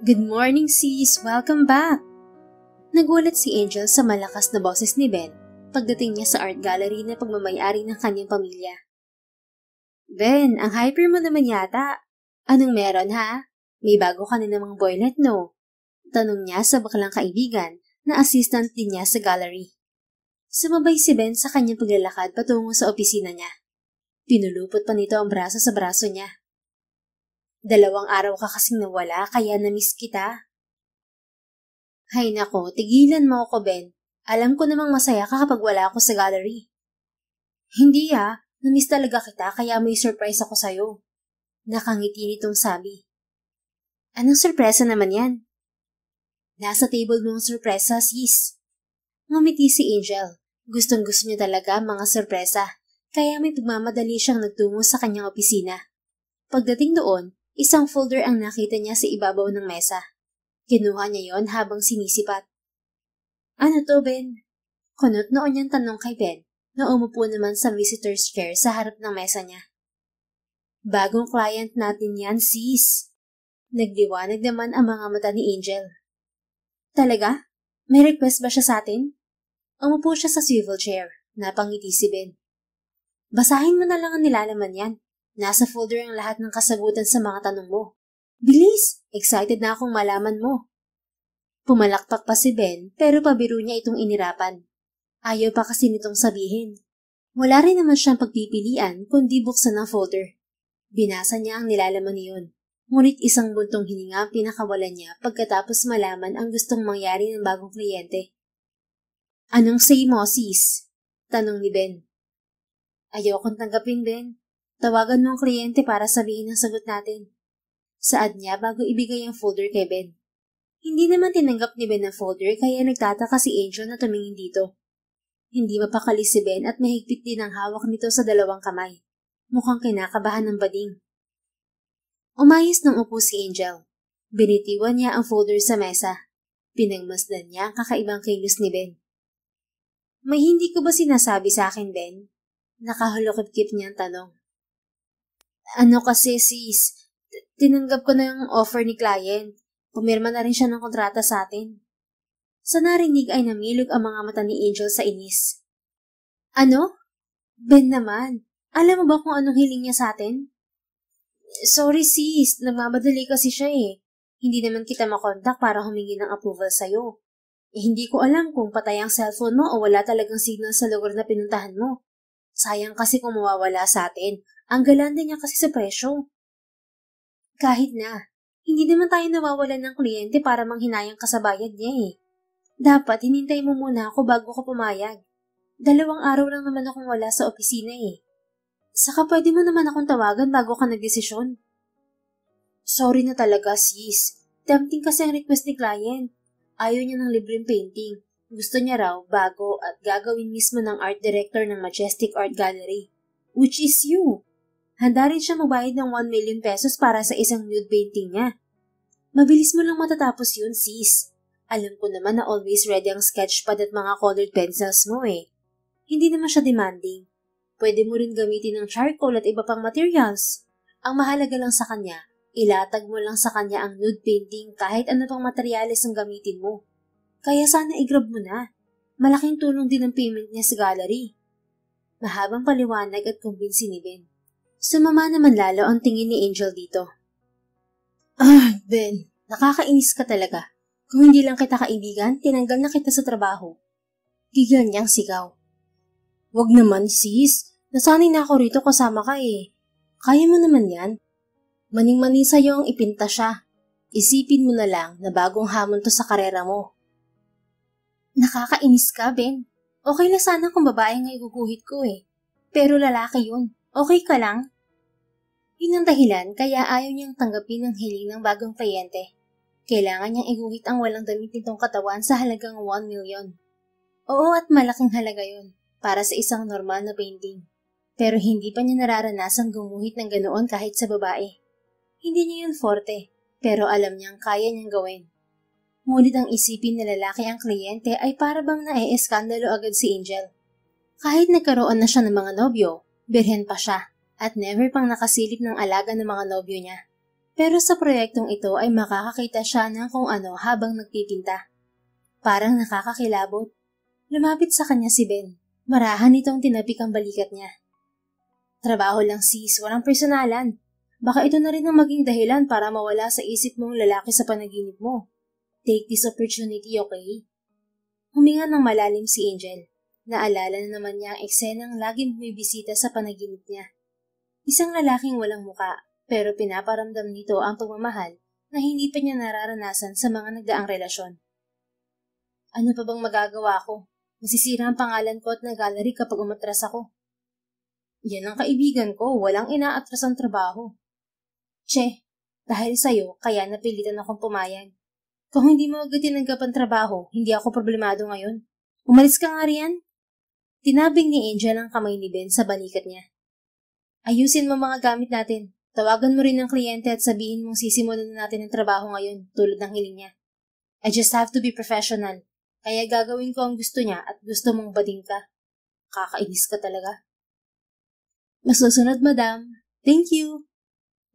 Good morning, sis! Welcome back! Nagulat si Angel sa malakas na boses ni Ben pagdating niya sa art gallery na pagmamayari ng kanyang pamilya. Ben, ang hyper mo naman yata. Anong meron ha? May bago ka na namang boylet no? Tanong niya sa baklang kaibigan na assistant din niya sa gallery. Sumabay si Ben sa kanyang paglalakad patungo sa opisina niya. Pinulupot pa nito ang braso sa braso niya. Dalawang araw ka kasing nawala kaya na-miss kita. Hay nako, tigilan mo ako, Ben. Alam ko namang masaya ka kapag wala ako sa gallery. Hindi ah, namiss talaga kita kaya may surprise ako sa'yo. Nakangiti nitong sabi. Anong sorpresa naman yan? Nasa table mo ang sorpresa, sis. Ngumiti si Angel. Gustong gusto niya talaga mga sorpresa, kaya may pagmamadali siyang nagtungo sa kanyang opisina. Pagdating doon, isang folder ang nakita niya sa ibabaw ng mesa. Kinuha niya yon habang sinisipat. Ano to, Ben? Kunot noon niyang tanong kay Ben na umupo naman sa visitor's chair sa harap ng mesa niya. Bagong client natin yan, sis. Nagliwanag naman ang mga mata ni Angel. Talaga? May request ba siya sa atin? Umupo siya sa swivel chair. Napangiti si Ben. Basahin mo na lang ang nilalaman yan. Nasa folder ang lahat ng kasagutan sa mga tanong mo. Bilis! Excited na akong malaman mo. Pumalakpak pa si Ben pero pabiro niya itong inirapan. Ayaw pa kasi nitong sabihin. Wala rin naman siyang pagpipilian kundi buksan ang folder. Binasa niya ang nilalaman niyon. Ngunit isang buntong hininga ang pinakawalan niya pagkatapos malaman ang gustong mangyari ng bagong kliyente. Anong say mo? Tanong ni Ben. Ayaw kong tanggapin, Ben. Tawagan mo ang kliyente para sabihin ang sagot natin. Saad niya bago ibigay ang folder kay Ben. Hindi naman tinanggap ni Ben ang folder kaya nagtataka si Angel na tumingin dito. Hindi mapakali si Ben at mahigpit din ang hawak nito sa dalawang kamay. Mukhang kinakabahan ng bading. Umayos ng upo si Angel. Binitiwan niya ang folder sa mesa. Pinagmasdan niya ang kakaibang kilos ni Ben. May hindi ko ba sinasabi sa akin, Ben? Nakahulukip-kip niya ang tanong. Ano kasi sis, Tinanggap ko na yung offer ni client. Pumirma na rin siya ng kontrata sa atin. Sa narinig ay namilog ang mga mata ni Angel sa inis. Ano? Ben naman. Alam mo ba kung anong hiling niya sa atin? Sorry sis, nagmamadali kasi siya eh. Hindi naman kita makontak para humingi ng approval sa'yo. Eh, hindi ko alam kung patay ang cellphone mo o wala talagang signal sa lugar na pinuntahan mo. Sayang kasi kung mawawala sa atin. Ang galanda niya kasi sa presyo. Kahit na, hindi naman tayo nawawalan ng kliyente para manghinayang kasabayad niya eh. Dapat hinintay mo muna ako bago ko pumayag. Dalawang araw lang naman akong wala sa opisina eh. Saka pwede mo naman akong tawagan bago ka nagdesisyon. Sorry na talaga sis. Tempting kasi ang request ni client. Ayaw niya ng libreng painting. Gusto niya raw bago at gagawin mismo ng art director ng Majestic Art Gallery. Which is you. Handa rin siya magbayad ng 1 million pesos para sa isang nude painting niya. Mabilis mo lang matatapos yun, sis. Alam ko naman na always ready ang sketchpad at mga colored pencils mo eh. Hindi naman siya demanding. Pwede mo rin gamitin ng charcoal at iba pang materials. Ang mahalaga lang sa kanya, ilatag mo lang sa kanya ang nude painting kahit ano pang materyales ang gamitin mo. Kaya sana i-grab mo na. Malaking tulong din ang payment niya sa gallery. Mahabang paliwanag at kumbinsi ni Ben. Sumama naman lalo ang tingin ni Angel dito. Ah, Ben, nakakainis ka talaga. Kung hindi lang kita kaibigan, tinanggal na kita sa trabaho. Gigil niyang sigaw. Wag naman, sis. Nasanay na ako rito kasama ka eh. Kaya mo naman yan. Maning-mani sa'yo ang ipinta siya. Isipin mo na lang na bagong hamon to sa karera mo. Nakakainis ka, Ben. Okay na sana kung babae nga iguguhit ko eh. Pero lalaki yun. Okay ka lang? Yun ang dahilan kaya ayaw niyang tanggapin ang hiling ng bagong kliyente. Kailangan niyang iguhit ang walang damit nitong katawan sa halagang 1 million. Oo at malaking halaga yun para sa isang normal na painting. Pero hindi pa niya nararanasan gumuhit ng ganoon kahit sa babae. Hindi niya yun forte, pero alam niyang kaya niyang gawin. Ngunit ang isipin na lalaki ang kliyente ay para bang nae-eskandalo agad si Angel. Kahit nagkaroon na siya ng mga nobyo, birhen pa siya at never pang nakasilip ng alaga ng mga nobyo niya. Pero sa proyektong ito ay makakakita siya ng kung ano habang nagpipinta. Parang nakakakilabot. Lumapit sa kanya si Ben. Marahan itong tinapik ang balikat niya. Trabaho lang sis, walang personalan. Baka ito na rin ang maging dahilan para mawala sa isip mong lalaki sa panaginip mo. Take this opportunity, okay? Huminga ng malalim si Angel. Naalala na naman niya ang eksenang laging bumibisita sa panaginip niya. Isang lalaking walang muka, pero pinaparamdam nito ang pagmamahal na hindi pa niya nararanasan sa mga nagdaang relasyon. Ano pa bang magagawa ko? Masisira ang pangalan ko at nag-gallery kapag umatras ako. Yan ang kaibigan ko, walang inaatras ang trabaho. Che, dahil sa'yo, kaya napilitan akong pumayag. Kung hindi mo agad tinanggap ang trabaho, hindi ako problemado ngayon. Umalis ka nga riyan. Tinabing ni Angel ang kamay ni Ben sa balikat niya. Ayusin mo mga gamit natin. Tawagan mo rin ang kliyente at sabihin mong sisimulan na natin ang trabaho ngayon tulad ng hiling niya. I just have to be professional. Kaya gagawin ko ang gusto niya at gusto mong bading ka. Kakainis ka talaga. Masusunod, madam. Thank you.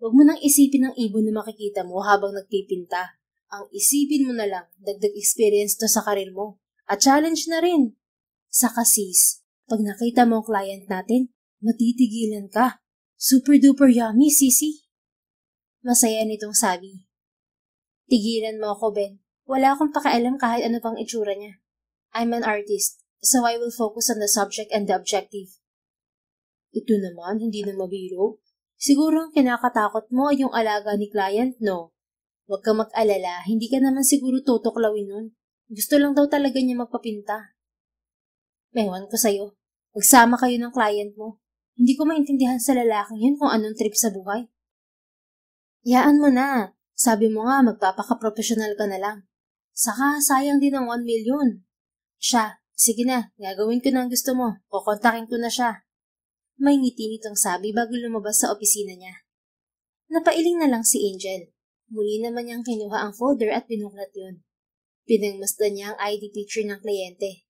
Huwag mo nang isipin ang ibon na makikita mo habang nagpipinta. Ang isipin mo na lang, dagdag experience to sa karir mo. At challenge na rin. Sa kasis, pag nakita mo ang client natin, matitigilan ka. Super duper yummy, sisi. Masaya nitong sabi. Tigilan mo ako, Ben. Wala akong pakialam kahit ano pang itsura niya. I'm an artist, so I will focus on the subject and the objective. Ito naman, hindi na mabiro. Siguro ang kinakatakot mo ay yung alaga ni client, no? Huwag kang mag-alala, hindi ka naman siguro tutuklawin nun. Gusto lang daw talaga niya magpapinta. Ewan ko sa'yo. Magsama kayo ng client mo. Hindi ko maintindihan sa lalaking yun kung anong trip sa buhay. Yaan mo na. Sabi mo nga, magpapaka-professional ka na lang. Saka, sayang din ang 1 million. Siya, sige na, gagawin ko na ang gusto mo. Kukontakin ko na siya. May ngiti nitong sabi bago lumabas sa opisina niya. Napailing na lang si Angel. Muli naman niyang kinuha ang folder at binuklat yun. Pinagmasdan niya ang ID picture ng kliyente.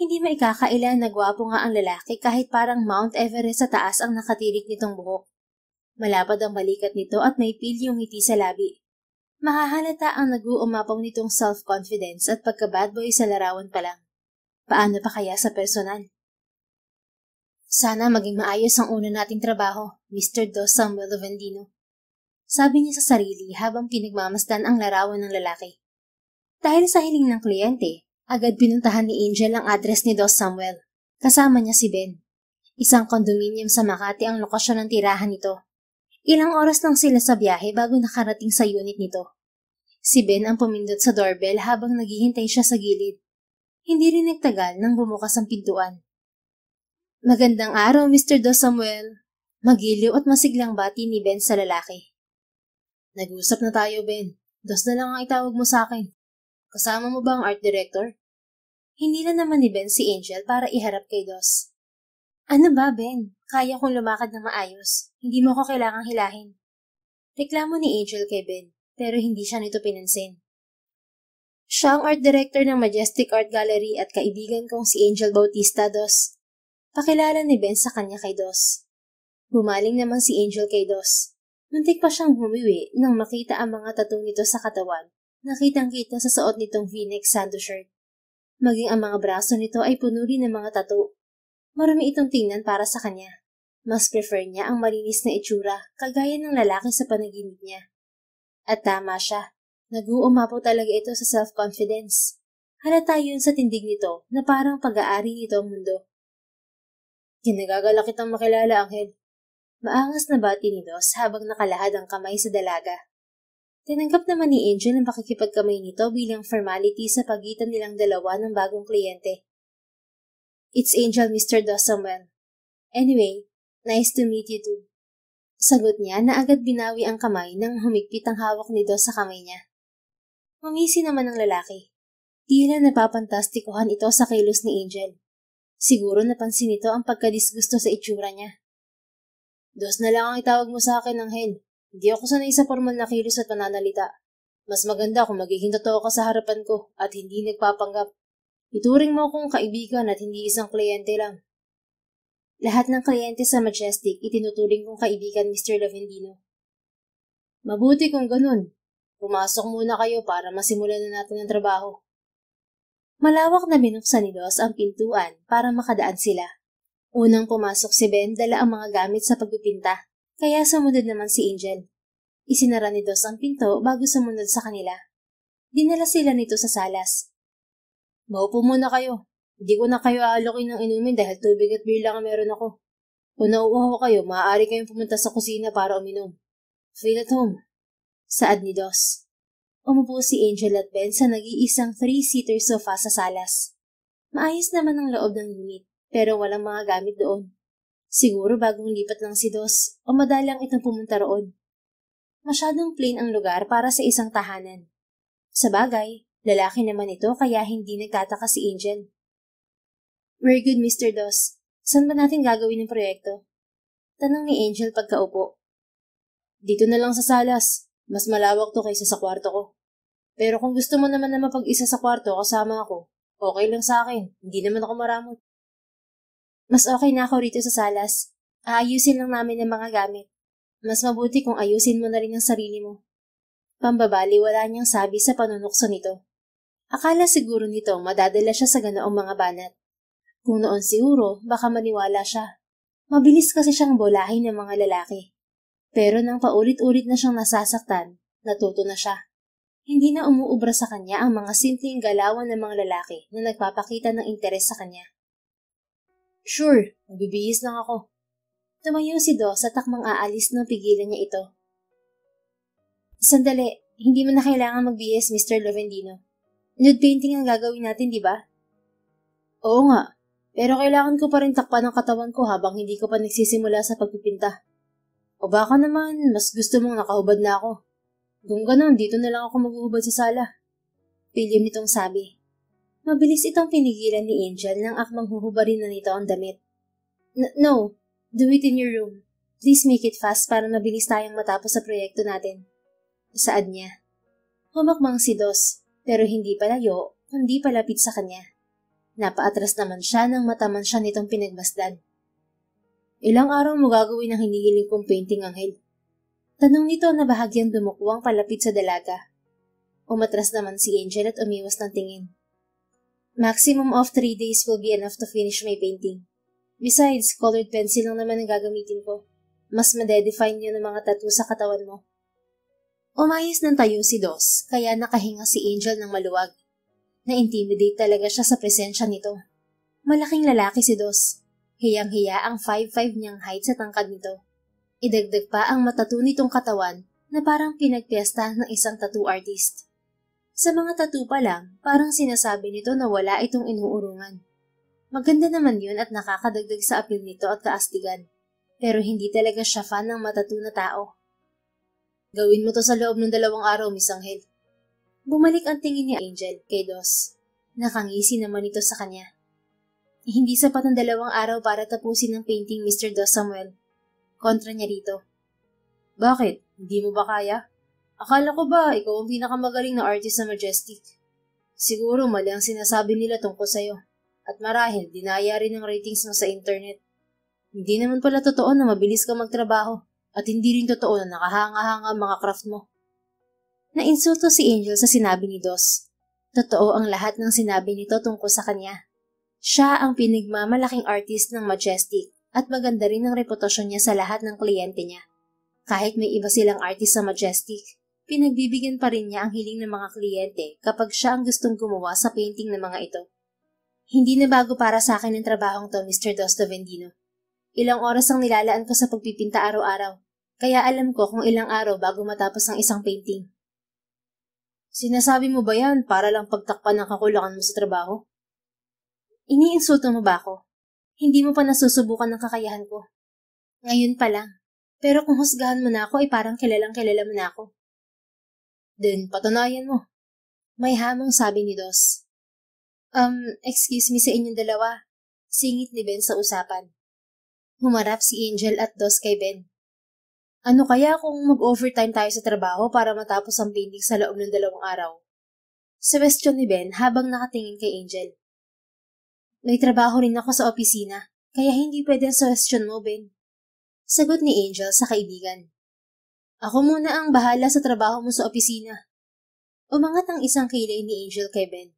Hindi maikakaila na gwapo nga ang lalaki kahit parang Mount Everest sa taas ang nakatirik nitong buhok. Malapad ang balikat nito at may pil yung ngiti sa labi. Mahahalata ang nag-uumapaw nitong self-confidence at pagka-bad boy sa larawan pa lang. Paano pa kaya sa personal? Sana maging maayos ang una nating trabaho, Mr. Dos Samuel Vendino. Sabi niya sa sarili habang pinagmamasdan ang larawan ng lalaki. Dahil sa hiling ng kliyente, agad pinuntahan ni Angel ang address ni Dos Samuel. Kasama niya si Ben. Isang kondominium sa Makati ang lokasyon ng tirahan nito. Ilang oras lang sila sa biyahe bago nakarating sa unit nito. Si Ben ang pumindot sa doorbell habang naghihintay siya sa gilid. Hindi rin nagtagal nang bumukas ang pintuan. Magandang araw, Mr. Dos Samuel. Magiliw at masiglang bati ni Ben sa lalaki. Nag-usap na tayo, Ben. Dos na lang ang itawag mo sa akin. Kasama mo ba ang art director? Hindi na naman ni Ben si Angel para iharap kay Dos. Ano ba, Ben? Kaya kong lumakad na maayos. Hindi mo ko kailangang hilahin. Reklamo ni Angel kay Ben, pero hindi siya nito pinansin. Siya ang art director ng Majestic Art Gallery at kaibigan kong si Angel Bautista Dos. Pakilala ni Ben sa kanya kay Dos. Bumaling naman si Angel kay Dos. Muntik pa siyang humiwi nang makita ang mga tattoo nito sa katawan. Nakitang-kita sa suot nitong v-neck sando shirt. Maging ang mga braso nito ay puno rin ng mga tattoo. Marami itong tingnan para sa kanya. Mas prefer niya ang malinis na itsura, kagaya ng lalaki sa panaginip niya. At tama siya. Nag-uumapo talaga ito sa self-confidence. Halata yun sa tindig nito na parang pag-aari nito ang mundo. Kinagagala kitang makilala, Angel. Maangas na bati ni Dos habang nakalahad ang kamay sa dalaga. Tinanggap naman ni Angel ang pakikipagkamay nito bilang formality sa pagitan nilang dalawa ng bagong kliyente. It's Angel, Mr. Dos Samuel. Anyway, nice to meet you too. Sagot niya na agad binawi ang kamay nang humigpit ang hawak ni Dos sa kamay niya. Mamisi naman ang lalaki. Tila napapantastikuhan ito sa kilos ni Angel. Siguro napansin nito ang pagkadisgusto sa itsura niya. Dos na lang ang itawag mo sa akin, Angel. Hindi ako sanay sa formal na kilos at pananalita. Mas maganda kung magiging totoo ka sa harapan ko at hindi nagpapanggap. Ituring mo akong kaibigan at hindi isang kliyente lang. Lahat ng kliyente sa Majestic itinuturing kong kaibigan Mr. Lavendino. Mabuti kung ganun. Pumasok muna kayo para masimulan na natin ang trabaho. Malawak na binuksan ni Dos ang pintuan para makadaan sila. Unang pumasok si Ben dala ang mga gamit sa pagpipinta, kaya sumunod naman si Angel. Isinara ni Dos ang pinto bago sumunod sa kanila. Dinala sila nito sa salas. Maupo muna kayo. Hindi ko na kayo aalokin ng inumin dahil tubig at beer lang ang meron ako. Kung nauuhaw kayo, maaari kayong pumunta sa kusina para uminom. Feel at home. Saad ni Dos. Umupo si Angel at Ben sa nag-iisang three-seater sofa sa salas. Maayos naman ang loob ng unit, pero walang mga gamit doon. Siguro bagong lipat lang si Dos o madalang itong pumunta roon. Masyadong plain ang lugar para sa isang tahanan. Sa bagay, lalaki naman ito kaya hindi nagtataka si Angel. Very good, Mr. Dos. Saan ba natin gagawin ng proyekto? Tanong ni Angel pagkaupo. Dito na lang sa salas. Mas malawak to kaysa sa kwarto ko. Pero kung gusto mo naman na mapag-isa sa kwarto kasama ako, okay lang sa akin. Hindi naman ako maramot. Mas okay na ako rito sa salas. Aayusin lang namin ang mga gamit. Mas mabuti kung ayusin mo na rin ang sarili mo. Pambabali wala niyang sabi sa panunukso nito. Akala siguro nito madadala siya sa ganoong mga banat. Kung noon siguro, baka maniwala siya. Mabilis kasi siyang bolahin ng mga lalaki. Pero nang paulit-ulit na siyang nasasaktan, natuto na siya. Hindi na umuubra sa kanya ang mga simpleng galawan ng mga lalaki na nagpapakita ng interes sa kanya. Sure, magbibihis lang ako. Tumayo si Do sa takmang aalis nang pigilan niya ito. Sandali, hindi mo na kailangan magbihis, Mr. Lovendino. Nude painting ang gagawin natin, di ba? Oo nga, pero kailangan ko pa rin takpan ang katawan ko habang hindi ko pa nagsisimula sa pagpipinta. O baka naman, mas gusto mong nakahubad na ako. Kung ganun, dito na lang ako maghuhubad sa sala. Pilyo nitong sabi. Mabilis itong pinigilan ni Angel nang akmang huhubarin na nito ang damit. No, do it in your room. Please make it fast para mabilis tayong matapos sa proyekto natin. Saad niya. Humakmang si Dos, pero hindi palayo, kundi palapit sa kanya. Napaatras naman siya nang mataman siya nitong pinagmasdan. Ilang araw mo gagawin ang hinihiling kong painting, Anghel? Tanong nito na bahagyang dumukwang palapit sa dalaga. Umatras naman si Angel at umiwas ng tingin. Maximum of three days will be enough to finish my painting. Besides, colored pencil lang naman ang gagamitin ko. Mas madedefine yun ng mga tattoo sa katawan mo. Umayos ng tayo si Dos, kaya nakahinga si Angel ng maluwag. Na-intimidate talaga siya sa presensya nito. Malaking lalaki si Dos, Hiyang-hiya ang 5'5 niyang height sa tangkad nito. Idagdag pa ang matatu nitong katawan na parang pinagpiesta ng isang tattoo artist. Sa mga tattoo pa lang, parang sinasabi nito na wala itong inuurungan. Maganda naman yun at nakakadagdag sa apil nito at kaastigan. Pero hindi talaga siya fan ng matatu na tao. Gawin mo to sa loob ng dalawang araw, Miss Angel. Bumalik ang tingin ni Angel kay Dos. Nakangisi naman ito sa kanya. Hindi sapat ang dalawang araw para tapusin ang painting, Mr. Dos Samuel. Kontra niya rito. Bakit? Hindi mo ba kaya? Akala ko ba ikaw ang pinakamagaling na artist sa Majestic? Siguro mali ang sinasabi nila tungkol sa'yo. At marahil, dinaya rin ang ratings mo sa internet. Hindi naman pala totoo na mabilis ka magtrabaho. At hindi rin totoo na nakahanga-hanga ang mga craft mo. Nainsulto si Angel sa sinabi ni Dos. Totoo ang lahat ng sinabi nito tungkol sa kanya. Siya ang pinigmamalaking artist ng Majestic at maganda rin ang reputasyon niya sa lahat ng kliyente niya. Kahit may iba silang artist sa Majestic, pinagbibigyan pa rin niya ang hiling ng mga kliyente kapag siya ang gustong gumawa sa painting ng mga ito. Hindi na bago para sa akin ang trabahong to, Mr. Dosto Vendino. Ilang oras ang nilalaan ko sa pagpipinta araw-araw, kaya alam ko kung ilang araw bago matapos ang isang painting. Sinasabi mo ba yan para lang pagtakpan ng kakulangan mo sa trabaho? Iniinsulto mo ba ako? Hindi mo pa nasusubukan ng kakayahan ko. Ngayon pa lang. Pero kung husgahan mo na ako ay parang kilalang kilala mo na ako. Then, patunayan mo. May hamong sabi ni Dos. Um, excuse me sa inyong dalawa. Singit ni Ben sa usapan. Humarap si Angel at Dos kay Ben. Ano kaya kung mag-overtime tayo sa trabaho para matapos ang painting sa loob ng dalawang araw? Suggestion ni Ben habang nakatingin kay Angel. May trabaho rin ako sa opisina, kaya hindi pwede ang mo, Ben. Sagot ni Angel sa kaibigan. Ako muna ang bahala sa trabaho mo sa opisina. Umangat ang isang kilay ni Angel kay Ben.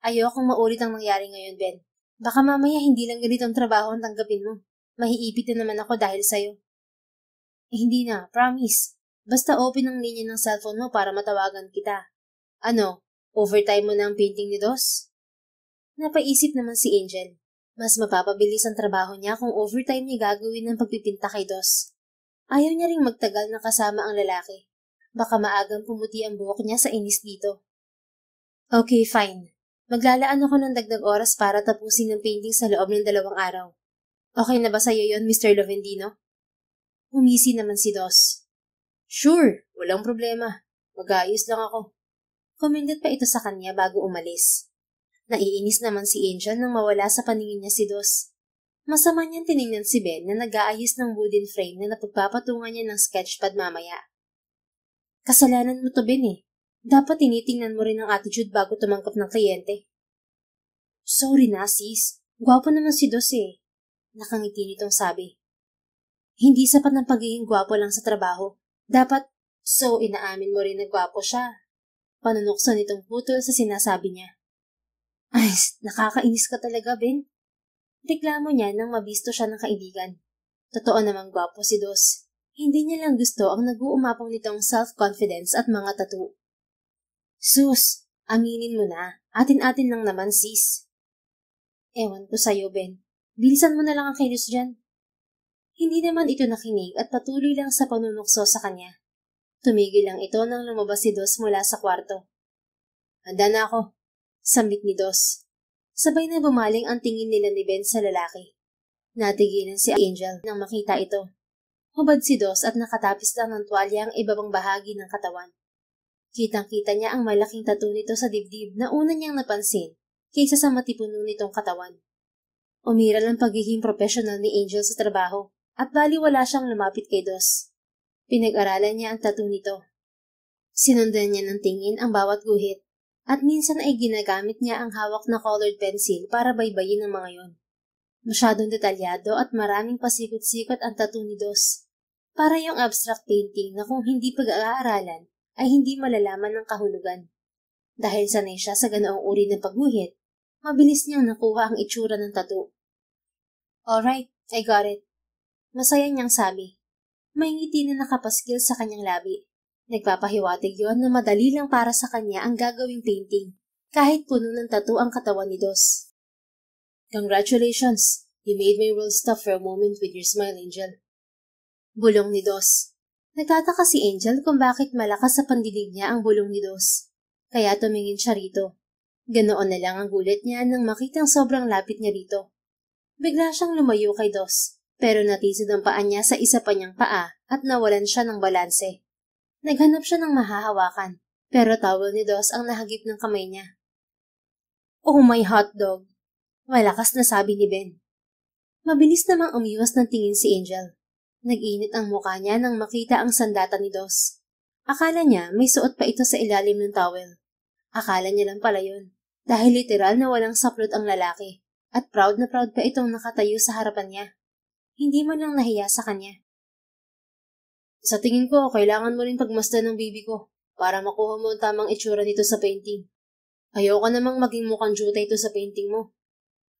Ayokong maulit ang nangyari ngayon, Ben. Baka mamaya hindi lang ganitong trabaho ang tanggapin mo. Mahiipit na naman ako dahil sa'yo. Eh, hindi na, promise. Basta open ang linya ng cellphone mo para matawagan kita. Ano, overtime mo na ang painting ni Dos? Napaisip naman si Angel. Mas mapapabilis ang trabaho niya kung overtime niya gagawin ng pagpipinta kay Dos. Ayaw niya ring magtagal na kasama ang lalaki. Baka maagang pumuti ang buhok niya sa inis dito. Okay, fine. Maglalaan ako ng dagdag oras para tapusin ang painting sa loob ng dalawang araw. Okay na ba sa'yo yon, Mr. Lovendino? Umisi naman si Dos. Sure, walang problema. Mag-aayos lang ako. Commended pa ito sa kanya bago umalis. Naiinis naman si Angel nang mawala sa paningin niya si Dos. Masama niyang tiningnan si Ben na nag-aayos ng wooden frame na napagpapatungan niya ng sketchpad mamaya. Kasalanan mo to, Ben eh. Dapat tinitingnan mo rin ang attitude bago tumangkap ng kliyente. Sorry na, sis. Gwapo naman si Dos eh. Nakangiti nitong sabi. Hindi sapat ng pagiging gwapo lang sa trabaho. Dapat, so inaamin mo rin na gwapo siya. Panunuksan nitong putol sa sinasabi niya. Ay, nakakainis ka talaga, Ben. Reklamo niya nang mabisto siya ng kaibigan. Totoo namang gwapo si Dos. Hindi niya lang gusto ang nag-uumapong nitong self-confidence at mga tattoo. Sus, aminin mo na. Atin-atin lang naman, sis. Ewan ko sa'yo, Ben. Bilisan mo na lang ang kilos dyan. Hindi naman ito nakinig at patuloy lang sa panunukso sa kanya. Tumigil lang ito nang lumabas si Dos mula sa kwarto. Handa na ako. Sambit ni Dos. Sabay na bumaling ang tingin nila ni Ben sa lalaki. Natigilan si Angel nang makita ito. Hubad si Dos at nakatapis lang ng tuwalya ang ibabang bahagi ng katawan. Kitang-kita niya ang malaking tattoo nito sa dibdib na una niyang napansin kaysa sa matipuno nitong katawan. Umiral ang pagiging professional ni Angel sa trabaho at baliwala siyang lumapit kay Dos. Pinag-aralan niya ang tattoo nito. Sinundan niya ng tingin ang bawat guhit at minsan ay ginagamit niya ang hawak na colored pencil para baybayin ang mga yon. Masyadong detalyado at maraming pasikot-sikot ang tattoo ni Dos. Para yung abstract painting na kung hindi pag-aaralan ay hindi malalaman ng kahulugan. Dahil sanay siya sa ganoong uri ng pagguhit, mabilis niyang nakuha ang itsura ng tattoo. Alright, I got it. Masaya niyang sabi. May ngiti na nakapaskil sa kanyang labi. Nagpapahiwatig yon na madali lang para sa kanya ang gagawing painting, kahit puno ng tattoo ang katawan ni Dos. Congratulations! You made my world stop for a moment with your smile, Angel. Bulong ni Dos. Nagtataka si Angel kung bakit malakas sa pandinig niya ang bulong ni Dos. Kaya tumingin siya rito. Ganoon na lang ang gulit niya nang makitang sobrang lapit niya rito. Bigla siyang lumayo kay Dos pero natisod ang paa niya sa isa pa niyang paa at nawalan siya ng balanse. Naghanap siya ng mahahawakan, pero towel ni Dos ang nahagip ng kamay niya. Oh my hotdog! Malakas na sabi ni Ben. Mabilis namang umiwas ng tingin si Angel. Nag-init ang mukha niya nang makita ang sandata ni Dos. Akala niya may suot pa ito sa ilalim ng towel. Akala niya lang pala yun, dahil literal na walang saplot ang lalaki, at proud na proud pa itong nakatayo sa harapan niya. Hindi man lang nahiya sa kanya. Sa tingin ko, kailangan mo rin pagmasdan ng bibi ko para makuha mo ang tamang itsura nito sa painting. Ayoko namang maging mukhang juta ito sa painting mo.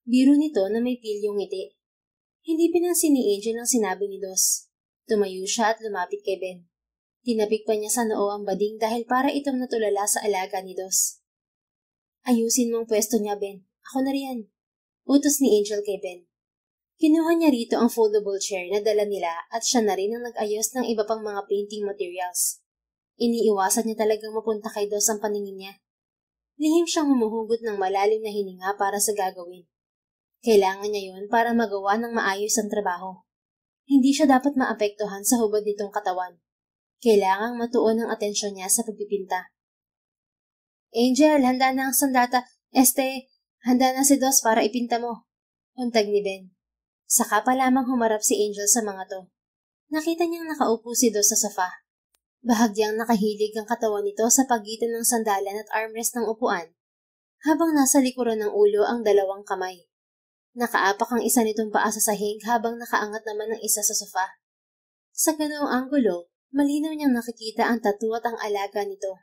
Biro nito na may pilyong ngiti. Hindi pinansin ni Angel ang sinabi ni Dos. Tumayo siya at lumapit kay Ben. Tinapik pa niya sa noo ang bading dahil para itong natulala sa alaga ni Dos. Ayusin mong pwesto niya, Ben. Ako na riyan. Utos ni Angel kay Ben. Kinuha niya rito ang foldable chair na dala nila at siya na rin ang nag-ayos ng iba pang mga painting materials. Iniiwasan niya talagang mapunta kay Dos ang paningin niya. Lihim siyang humuhugot ng malalim na hininga para sa gagawin. Kailangan niya yun para magawa ng maayos ang trabaho. Hindi siya dapat maapektuhan sa hubad nitong katawan. Kailangang matuon ang atensyon niya sa pagpipinta. Angel, handa na ang sandata. Este, handa na si Dos para ipinta mo. Untag ni Ben. Saka pa lamang humarap si Angel sa mga to. Nakita niyang nakaupo si Do sa sofa. Bahagyang nakahilig ang katawan nito sa pagitan ng sandalan at armrest ng upuan, habang nasa likuran ng ulo ang dalawang kamay. Nakaapak ang isa nitong paa sa sahig habang nakaangat naman ang isa sa sofa. Sa ganoong anggulo, Malinaw niyang nakikita ang tattoo at ang alaga nito.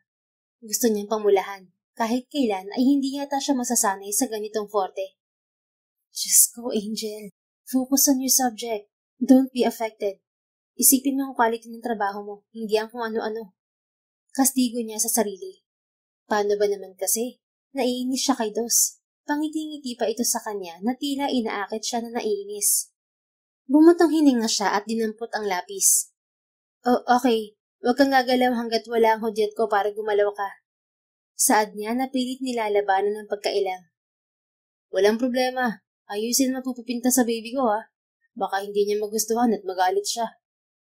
Gusto niyang pamulahan. Kahit kailan ay hindi yata siya masasanay sa ganitong forte. Just go, Angel. Focus on your subject. Don't be affected. Isipin mo ang quality ng trabaho mo, hindi ang kung ano-ano. Kastigo niya sa sarili. Paano ba naman kasi? Naiinis siya kay Dos. Pangiti-ngiti pa ito sa kanya na tila inaakit siya na naiinis. Bumutong hininga siya at dinampot ang lapis. Oh, okay. Huwag kang gagalaw hanggat wala ang hudyat ko para gumalaw ka. Saad niya na nilalabanan ng pagkailang. Walang problema. Ayusin mo pupupinta sa baby ko ha. Baka hindi niya magustuhan at magalit siya.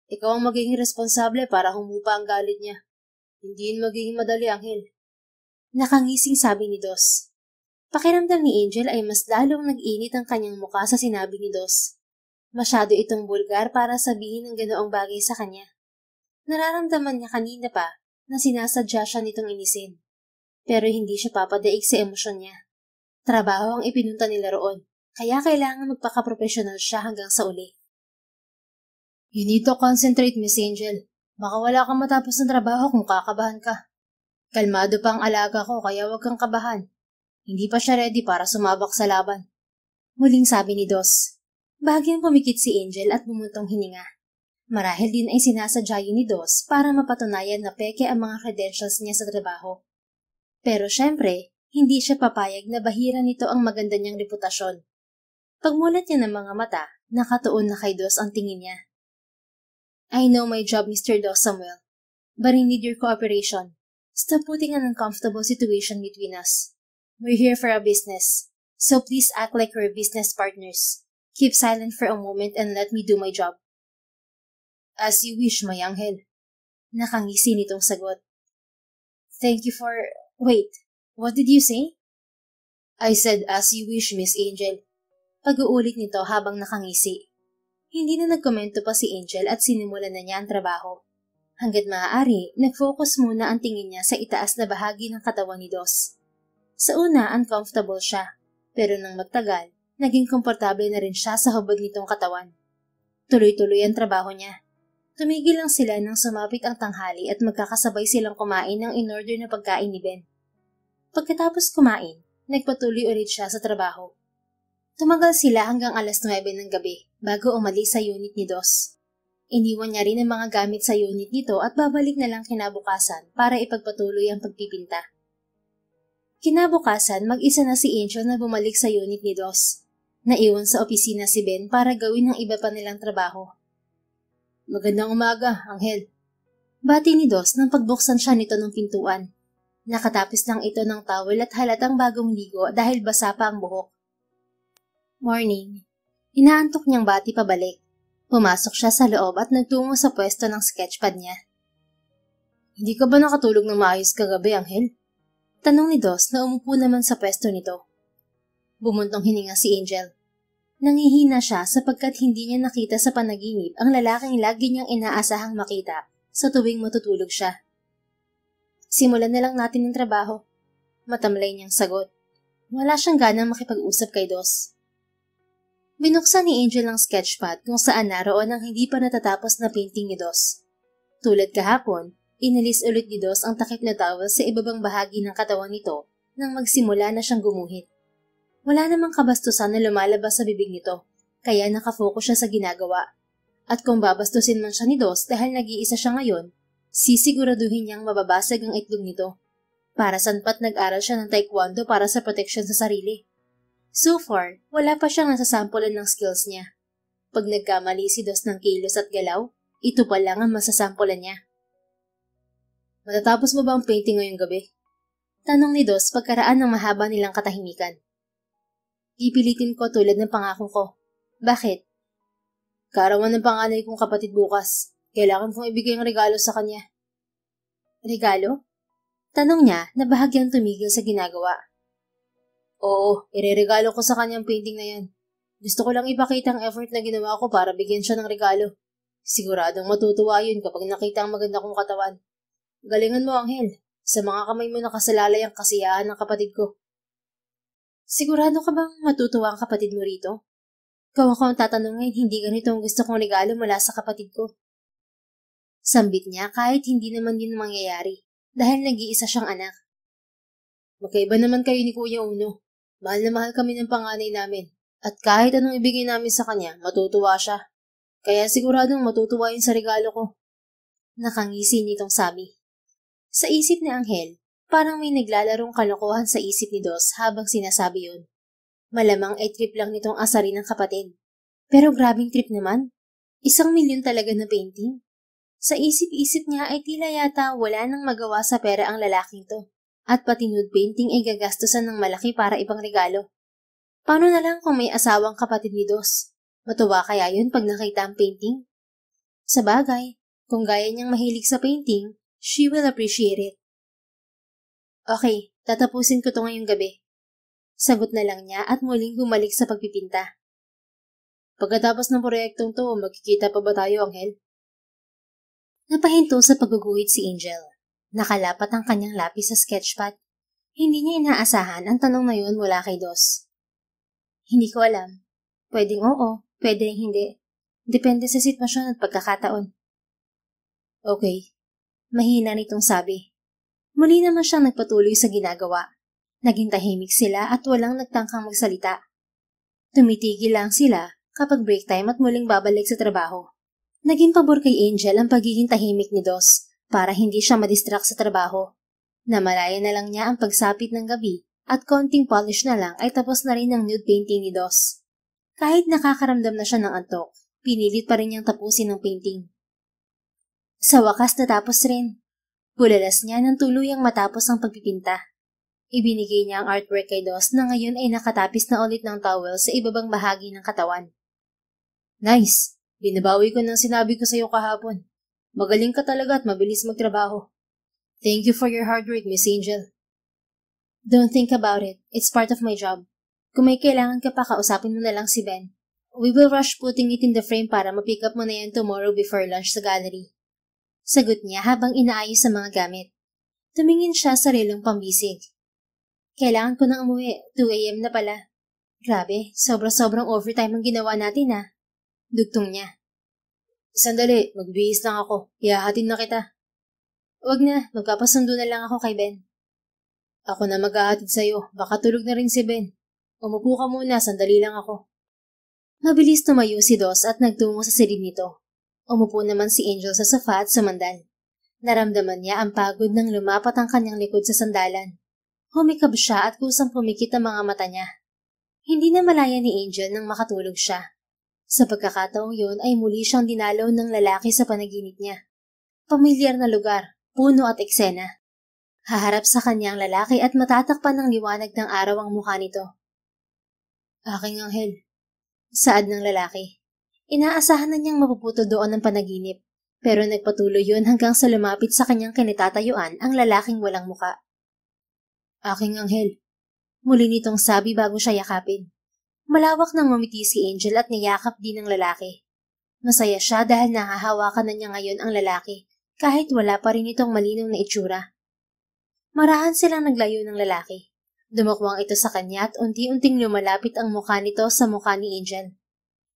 Ikaw ang magiging responsable para humupa ang galit niya. Hindi yun magiging madali, Angel. Nakangising sabi ni Dos. Pakiramdam ni Angel ay mas lalong nag-init ang kanyang muka sa sinabi ni Dos. Masyado itong bulgar para sabihin ng ganoong bagay sa kanya. Nararamdaman niya kanina pa na sinasadya siya nitong inisin. Pero hindi siya papadaig sa emosyon niya. Trabaho ang ipinunta nila roon, kaya kailangan magpaka-professional siya hanggang sa uli. You need to concentrate, Miss Angel. Baka wala kang matapos ng trabaho kung kakabahan ka. Kalmado pa ang alaga ko kaya huwag kang kabahan. Hindi pa siya ready para sumabak sa laban. Muling sabi ni Dos. Bahagyang pumikit si Angel at bumuntong hininga. Marahil din ay sinasadya yun ni Dos para mapatunayan na peke ang mga credentials niya sa trabaho. Pero syempre, hindi siya papayag na bahira nito ang maganda niyang reputasyon. Pagmulat niya ng mga mata, nakatuon na kay Dos ang tingin niya. I know my job, Mr. Dos Samuel, but I need your cooperation. Stop putting an uncomfortable situation between us. We're here for a business, so please act like we're business partners. Keep silent for a moment and let me do my job. As you wish, my angel. Nakangisi nitong sagot. Thank you for... Wait, what did you say? I said as you wish, Miss Angel. Pag-uulit nito habang nakangisi. Hindi na nagkomento pa si Angel at sinimulan na niya ang trabaho. Hanggat maaari, nag-focus muna ang tingin niya sa itaas na bahagi ng katawan ni Dos. Sa una, uncomfortable siya, pero nang magtagal, naging komportable na rin siya sa hubad nitong katawan. Tuloy-tuloy ang trabaho niya. Tumigil lang sila nang sumapit ang tanghali at magkakasabay silang kumain ng in-order na pagkain ni Ben. Pagkatapos kumain, nagpatuloy ulit siya sa trabaho. Tumagal sila hanggang alas 9 ng gabi bago umalis sa unit ni Dos. Iniwan niya rin ang mga gamit sa unit nito at babalik na lang kinabukasan para ipagpatuloy ang pagpipinta. Kinabukasan, mag-isa na si Angel na bumalik sa unit ni Dos. Naiwan sa opisina si Ben para gawin ang iba pa nilang trabaho. Magandang umaga, Angel. Bati ni Dos nang pagbuksan siya nito ng pintuan. Nakatapos lang ito ng towel at halatang bagong ligo dahil basa pa ang buhok. Morning. Inaantok niyang bati pabalik. Pumasok siya sa loob at nagtungo sa pwesto ng sketchpad niya. Hindi ka ba nakatulog ng maayos kagabi, Angel? Tanong ni Dos na umupo naman sa pwesto nito. Bumuntong hininga si Angel. Nangihina siya sapagkat hindi niya nakita sa panaginip ang lalaking lagi niyang inaasahang makita sa tuwing matutulog siya. Simulan na lang natin ang trabaho. Matamlay niyang sagot. Wala siyang ganang makipag-usap kay Dos. Binuksan ni Angel ang sketchpad kung saan naroon ang hindi pa natatapos na painting ni Dos. Tulad kahapon, inalis ulit ni Dos ang takip na towel sa ibabang bahagi ng katawan nito nang magsimula na siyang gumuhit. Wala namang kabastusan na lumalabas sa bibig nito, kaya nakafocus siya sa ginagawa. At kung babastusin man siya ni Dos dahil nag-iisa siya ngayon, sisiguraduhin niyang mababasag ang itlog nito. Para sanpat nag-aral siya ng taekwondo para sa proteksyon sa sarili. So far, wala pa siyang nasasampulan ng skills niya. Pag nagkamali si Dos ng kilos at galaw, ito pa lang ang masasampulan niya. Matatapos mo ba ang painting ngayong gabi? Tanong ni Dos pagkaraan ng mahaba nilang katahimikan. Pipilitin ko tulad ng pangako ko. Bakit? Karawan ng panganay kong kapatid bukas. Kailangan kong ibigay ang regalo sa kanya. Regalo? Tanong niya na bahagyang tumigil sa ginagawa. Oo, ireregalo ko sa kanyang painting na yan. Gusto ko lang ipakita ang effort na ginawa ko para bigyan siya ng regalo. Siguradong matutuwa yun kapag nakita ang maganda kong katawan. Galingan mo, Anghel. Sa mga kamay mo nakasalalay ang kasiyahan ng kapatid ko. Sigurado ka bang matutuwa ang kapatid mo rito? Kung ako ang tatanungin, hindi ganito ang gusto kong regalo mula sa kapatid ko. Sambit niya kahit hindi naman yun mangyayari dahil nag-iisa siyang anak. Magkaiba naman kayo ni Kuya Uno. Mahal na mahal kami ng panganay namin. At kahit anong ibigay namin sa kanya, matutuwa siya. Kaya siguradong matutuwa yun sa regalo ko. Nakangisi nitong sabi. Sa isip ni Angel, parang may naglalarong kalokohan sa isip ni Dos habang sinasabi yun. Malamang ay trip lang nitong asarin ng kapatid. Pero grabing trip naman. Isang milyon talaga na painting. Sa isip-isip niya ay tila yata wala nang magawa sa pera ang lalaking to. At pati nude painting ay gagastusan ng malaki para ibang regalo. Paano na lang kung may asawang kapatid ni Dos? Matuwa kaya yun pag nakita ang painting? Sa bagay, kung gaya niyang mahilig sa painting, she will appreciate it. Okay, tatapusin ko to ngayong gabi. Sagot na lang niya at muling bumalik sa pagpipinta. Pagkatapos ng proyektong to, magkikita pa ba tayo, Angel? Napahinto sa pagguguhit si Angel. Nakalapat ang kanyang lapis sa sketchpad. Hindi niya inaasahan ang tanong na yun mula kay Dos. Hindi ko alam. Pwedeng oo, pwedeng hindi. Depende sa sitwasyon at pagkakataon. Okay. Mahina nitong sabi. Muli naman siyang nagpatuloy sa ginagawa. Naging tahimik sila at walang nagtangkang magsalita. Tumitigil lang sila kapag break time at muling babalik sa trabaho. Naging pabor kay Angel ang pagiging tahimik ni Dos para hindi siya madistract sa trabaho. Namalaya na lang niya ang pagsapit ng gabi at konting polish na lang ay tapos na rin ang nude painting ni Dos. Kahit nakakaramdam na siya ng antok, pinilit pa rin niyang tapusin ang painting. Sa wakas natapos rin. Bulalas niya nang tuluyang matapos ang pagpipinta. Ibinigay niya ang artwork kay Dos na ngayon ay nakatapis na ulit ng towel sa ibabang bahagi ng katawan. Nice! Binabawi ko ng sinabi ko sa iyo kahapon. Magaling ka talaga at mabilis magtrabaho. Thank you for your hard work, Miss Angel. Don't think about it. It's part of my job. Kung may kailangan ka pa, kausapin mo na lang si Ben. We will rush putting it in the frame para mapick up mo na yan tomorrow before lunch sa gallery. Sagot niya habang inaayos sa mga gamit. Tumingin siya sa relong pambisig. Kailangan ko nang umuwi. 2 a.m. na pala. Grabe, sobra-sobrang overtime ang ginawa natin ah. Dugtong niya. Sandali, magbihis lang ako. Ihahatid na kita. Huwag na, magpapasundo na lang ako kay Ben. Ako na maghahatid sa'yo. Baka tulog na rin si Ben. Umupo ka muna, sandali lang ako. Mabilis tumayo si Dos at nagtungo sa silid nito. Umupo naman si Angel sa sofa at sumandal. Naramdaman niya ang pagod nang lumapat ang kanyang likod sa sandalan. Humikab siya at kusang pumikit ang mga mata niya. Hindi na malaya ni Angel nang makatulog siya. Sa pagkakataong yun ay muli siyang dinalaw ng lalaki sa panaginip niya. Pamilyar na lugar, puno at eksena. Haharap sa kanyang lalaki at matatakpan ng liwanag ng araw ang mukha nito. Aking anghel. Saad ng lalaki. Inaasahan na niyang mapuputol doon ng panaginip, pero nagpatuloy yun hanggang sa lumapit sa kanyang kinitatayuan ang lalaking walang muka. Aking anghel. Muli nitong sabi bago siya yakapin. Malawak nang mamiti si Angel at niyakap din ng lalaki. Masaya siya dahil nahahawakan na niya ngayon ang lalaki, kahit wala pa rin itong malinaw na itsura. Marahan silang naglayo ng lalaki. Dumakwang ito sa kanya at unti-unting lumalapit ang mukha nito sa mukha ni Angel.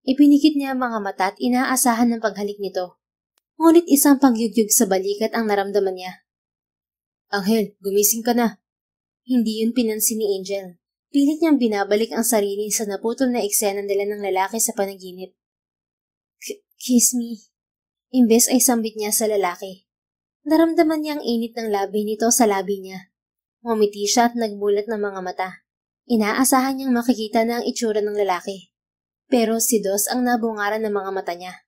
Ipinikit niya ang mga mata at inaasahan ng paghalik nito. Ngunit isang pagyugyug sa balikat ang naramdaman niya. Anghel, gumising ka na. Hindi yun pinansin ni Angel. Pilit niyang binabalik ang sarili sa naputol na eksena nila ng lalaki sa panaginip. Kiss me. Imbes ay sambit niya sa lalaki. Naramdaman niya ang init ng labi nito sa labi niya. Ngumiti siya at nagbulat ng mga mata. Inaasahan niyang makikita na ang itsura ng lalaki. Pero si Dos ang nabungaran ng mga mata niya.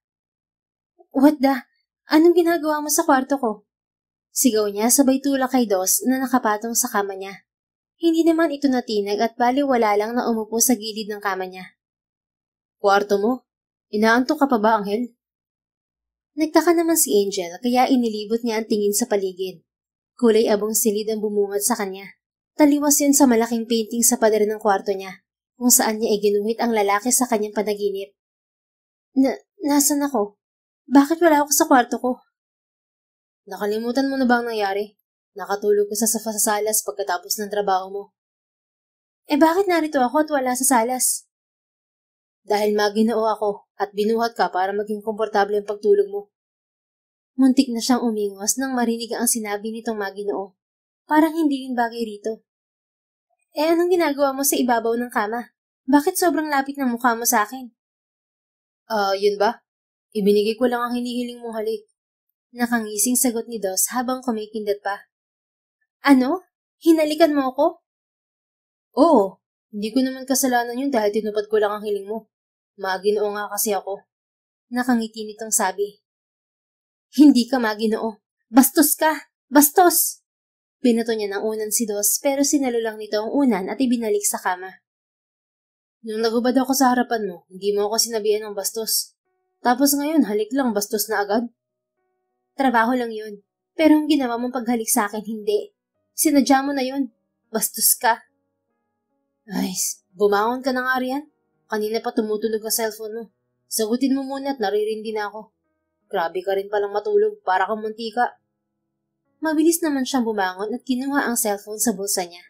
What the? Anong ginagawa mo sa kwarto ko? Sigaw niya sabay tulak kay Dos na nakapatong sa kama niya. Hindi naman ito natinag at baliwala lang na umupo sa gilid ng kama niya. Kwarto mo? Inaanto ka pa ba, Angel? Nagtaka naman si Angel kaya inilibot niya ang tingin sa paligid. Kulay abong silid ang bumungad sa kanya. Taliwas yun sa malaking painting sa pader ng kwarto niya, kung saan niya iginuhit ang lalaki sa kanyang panaginip. Na, nasan ako? Bakit wala ako sa kwarto ko? Nakalimutan mo na ba ang nangyari? Nakatulog ka sa sa salas pagkatapos ng trabaho mo. Eh bakit narito ako at wala sa salas? Dahil maginoo ako at binuhat ka para maging komportable ang pagtulog mo. Muntik na siyang umingos nang marinig ang sinabi nitong maginoo. Parang hindi yun bagay rito. Eh anong ginagawa mo sa ibabaw ng kama? Bakit sobrang lapit ng mukha mo sa akin? Ah, uh, yun ba? Ibinigay ko lang ang hinihiling mong halik. Nakangising sagot ni Dos habang kumikindat pa. Ano? Hinalikan mo ako? Oo, hindi ko naman kasalanan yun dahil tinupad ko lang ang hiling mo. Maginoo nga kasi ako. Nakangiti nitong sabi. Hindi ka maginoo. Bastos ka! Bastos! Pinato niya ng unan si Dos pero sinalo lang nito ang unan at ibinalik sa kama. Nung nagubad ako sa harapan mo, hindi mo ako sinabihan ng bastos. Tapos ngayon, halik lang, bastos na agad. Trabaho lang yun. Pero ang ginawa mong paghalik sa akin, hindi. Sinadya mo na yun. Bastos ka. Ay, bumangon ka na nga riyan. Kanina pa tumutulog ang cellphone mo. Sagutin mo muna at naririndi na ako. Grabe ka rin palang matulog, para kang muntika. Mabilis naman siyang bumangon at kinuha ang cellphone sa bulsa niya.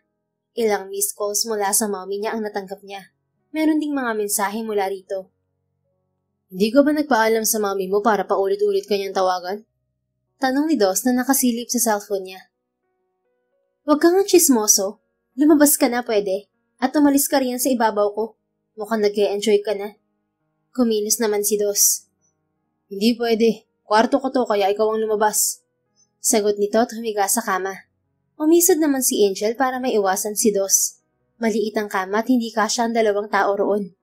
Ilang missed calls mula sa mommy niya ang natanggap niya. Meron ding mga mensahe mula rito. Hindi ka ba nagpaalam sa mommy mo para paulit-ulit kanyang tawagan? Tanong ni Dos na nakasilip sa cellphone niya. Huwag kang chismoso. Lumabas ka na pwede. At umalis ka riyan sa ibabaw ko. Mukhang nag enjoy ka na. Kumilos naman si Dos. Hindi pwede. Kwarto ko to kaya ikaw ang lumabas. Sagot nito at humiga sa kama. Umisod naman si Angel para may iwasan si Dos. Maliit ang kama at hindi kasya ang dalawang tao roon.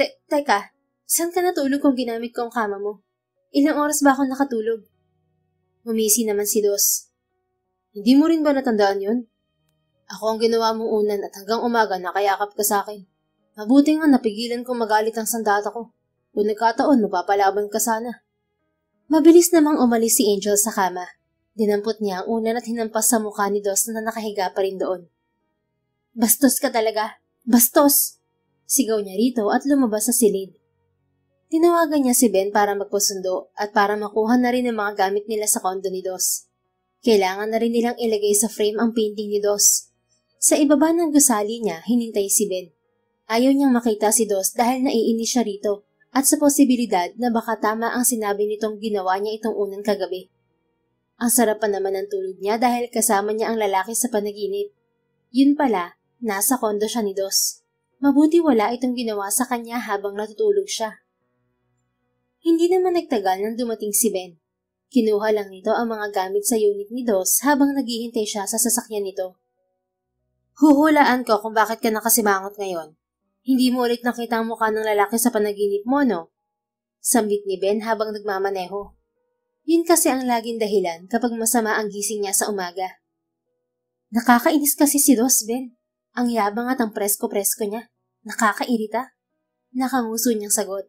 Te teka, saan ka natulog kung ginamit ko ang kama mo? Ilang oras ba ako nakatulog? Humisi naman si Dos. Hindi mo rin ba natandaan yun? Ako ang ginawa mong unan at hanggang umaga nakayakap ka sa akin. Mabuti nga napigilan kong magalit ang sandata ko. Kung nagkataon, mapapalaban ka sana. Mabilis namang umalis si Angel sa kama. Dinampot niya ang unan at hinampas sa mukha ni Dos na nakahiga pa rin doon. Bastos ka talaga! Bastos! Sigaw niya rito at lumabas sa silid. Tinawagan niya si Ben para magpasundo at para makuha na rin ang mga gamit nila sa kondo ni Dos. Kailangan na rin nilang ilagay sa frame ang painting ni Dos. Sa ibaba ng gusali niya, hinintay si Ben. Ayaw niyang makita si Dos dahil naiinis siya rito at sa posibilidad na baka tama ang sinabi nitong ginawa niya itong unang kagabi. Ang sarap pa naman ng tulog niya dahil kasama niya ang lalaki sa panaginip. Yun pala, nasa kondo siya ni Dos. Mabuti wala itong ginawa sa kanya habang natutulog siya. Hindi naman nagtagal nang dumating si Ben. Kinuha lang nito ang mga gamit sa unit ni Dos habang naghihintay siya sa sasakyan nito. Huhulaan ko kung bakit ka nakasimangot ngayon. Hindi mo ulit nakita ang mukha ng lalaki sa panaginip mo, no? Sambit ni Ben habang nagmamaneho. Yun kasi ang laging dahilan kapag masama ang gising niya sa umaga. Nakakainis kasi si Dos, Ben. Ang yabang at ang presko-presko niya. Nakakairita. Nakanguso niyang sagot.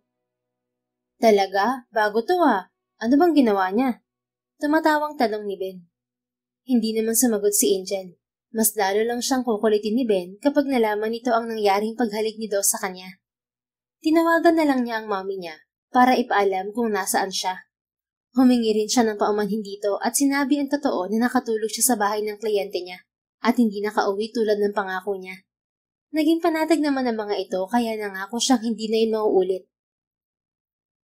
Talaga? Bago to ah. Ano bang ginawa niya? Tumatawang tanong ni Ben. Hindi naman sumagot si Angel. Mas lalo lang siyang kukulitin ni Ben kapag nalaman nito ang nangyaring paghalik ni Dos sa kanya. Tinawagan na lang niya ang mommy niya para ipaalam kung nasaan siya. Humingi rin siya ng paumanhin dito at sinabi ang totoo na nakatulog siya sa bahay ng kliyente niya at hindi nakauwi tulad ng pangako niya. Naging panatag naman ang mga ito kaya nangako siyang hindi na yun.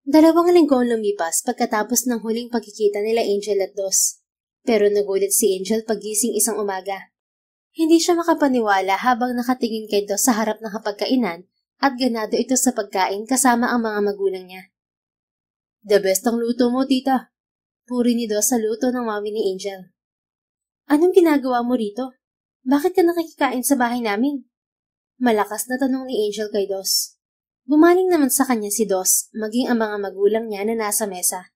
Dalawang linggo lumipas pagkatapos ng huling pagkikita nila Angel at Dos. Pero nagulit si Angel pagising isang umaga. Hindi siya makapaniwala habang nakatingin kay Do sa harap ng hapagkainan at ganado ito sa pagkain kasama ang mga magulang niya. The best ang luto mo, tita. Puri ni Do sa luto ng mami ni Angel. Anong ginagawa mo rito? Bakit ka nakikikain sa bahay namin? Malakas na tanong ni Angel kay Dos. Bumaling naman sa kanya si Dos, maging ang mga magulang niya na nasa mesa.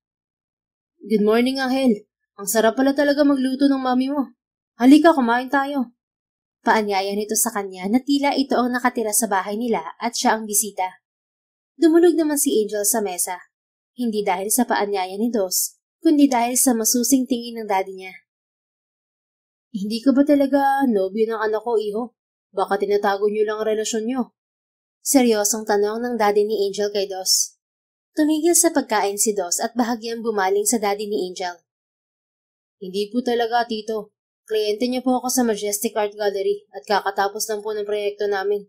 Good morning, Angel. Ang sarap pala talaga magluto ng mami mo. Halika, kumain tayo. Paanyaya nito sa kanya na tila ito ang nakatira sa bahay nila at siya ang bisita. Dumulog naman si Angel sa mesa. Hindi dahil sa paanyaya ni Dos, kundi dahil sa masusing tingin ng daddy niya. Hindi ka ba talaga nobyo ng anak ko, iho? Baka tinatago niyo lang ang relasyon niyo. Seryosong tanong ng daddy ni Angel kay Dos. Tumigil sa pagkain si Dos at bahagyang bumaling sa daddy ni Angel. Hindi po talaga, tito. Kliyente niya po ako sa Majestic Art Gallery at kakatapos lang po ng proyekto namin.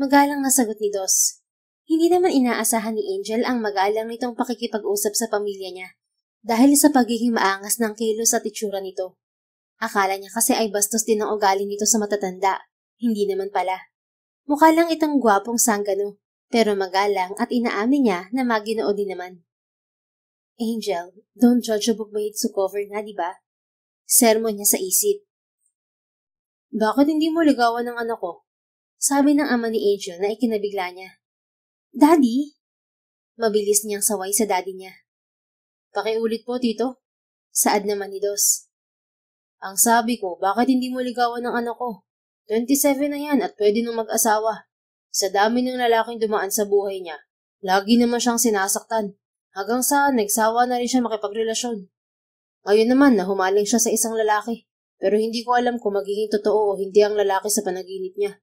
Magalang na sagot ni Dos. Hindi naman inaasahan ni Angel ang magalang nitong pakikipag-usap sa pamilya niya. dahil sa pagiging maangas ng kilos at itsura nito. Akala niya kasi ay bastos din ang ugali nito sa matatanda. Hindi naman pala. Mukha lang itong gwapong sanggano, pero magalang at inaamin niya na maginoo din naman. Angel, don't judge a book by its cover na, di ba? Sermon niya sa isip. Bakit hindi mo ligawan ng anak ko? Sabi ng ama ni Angel na ikinabigla niya. Daddy? Mabilis niyang saway sa daddy niya. Pakiulit po, tito. Saad naman ni Dos. Ang sabi ko, bakit hindi mo ligawan ng anak ko? 27 na yan at pwede nang mag-asawa. Sa dami ng lalaking dumaan sa buhay niya, lagi naman siyang sinasaktan. Hanggang sa nagsawa na rin siya makipagrelasyon. Ngayon naman na humaling siya sa isang lalaki. Pero hindi ko alam kung magiging totoo o hindi ang lalaki sa panaginip niya.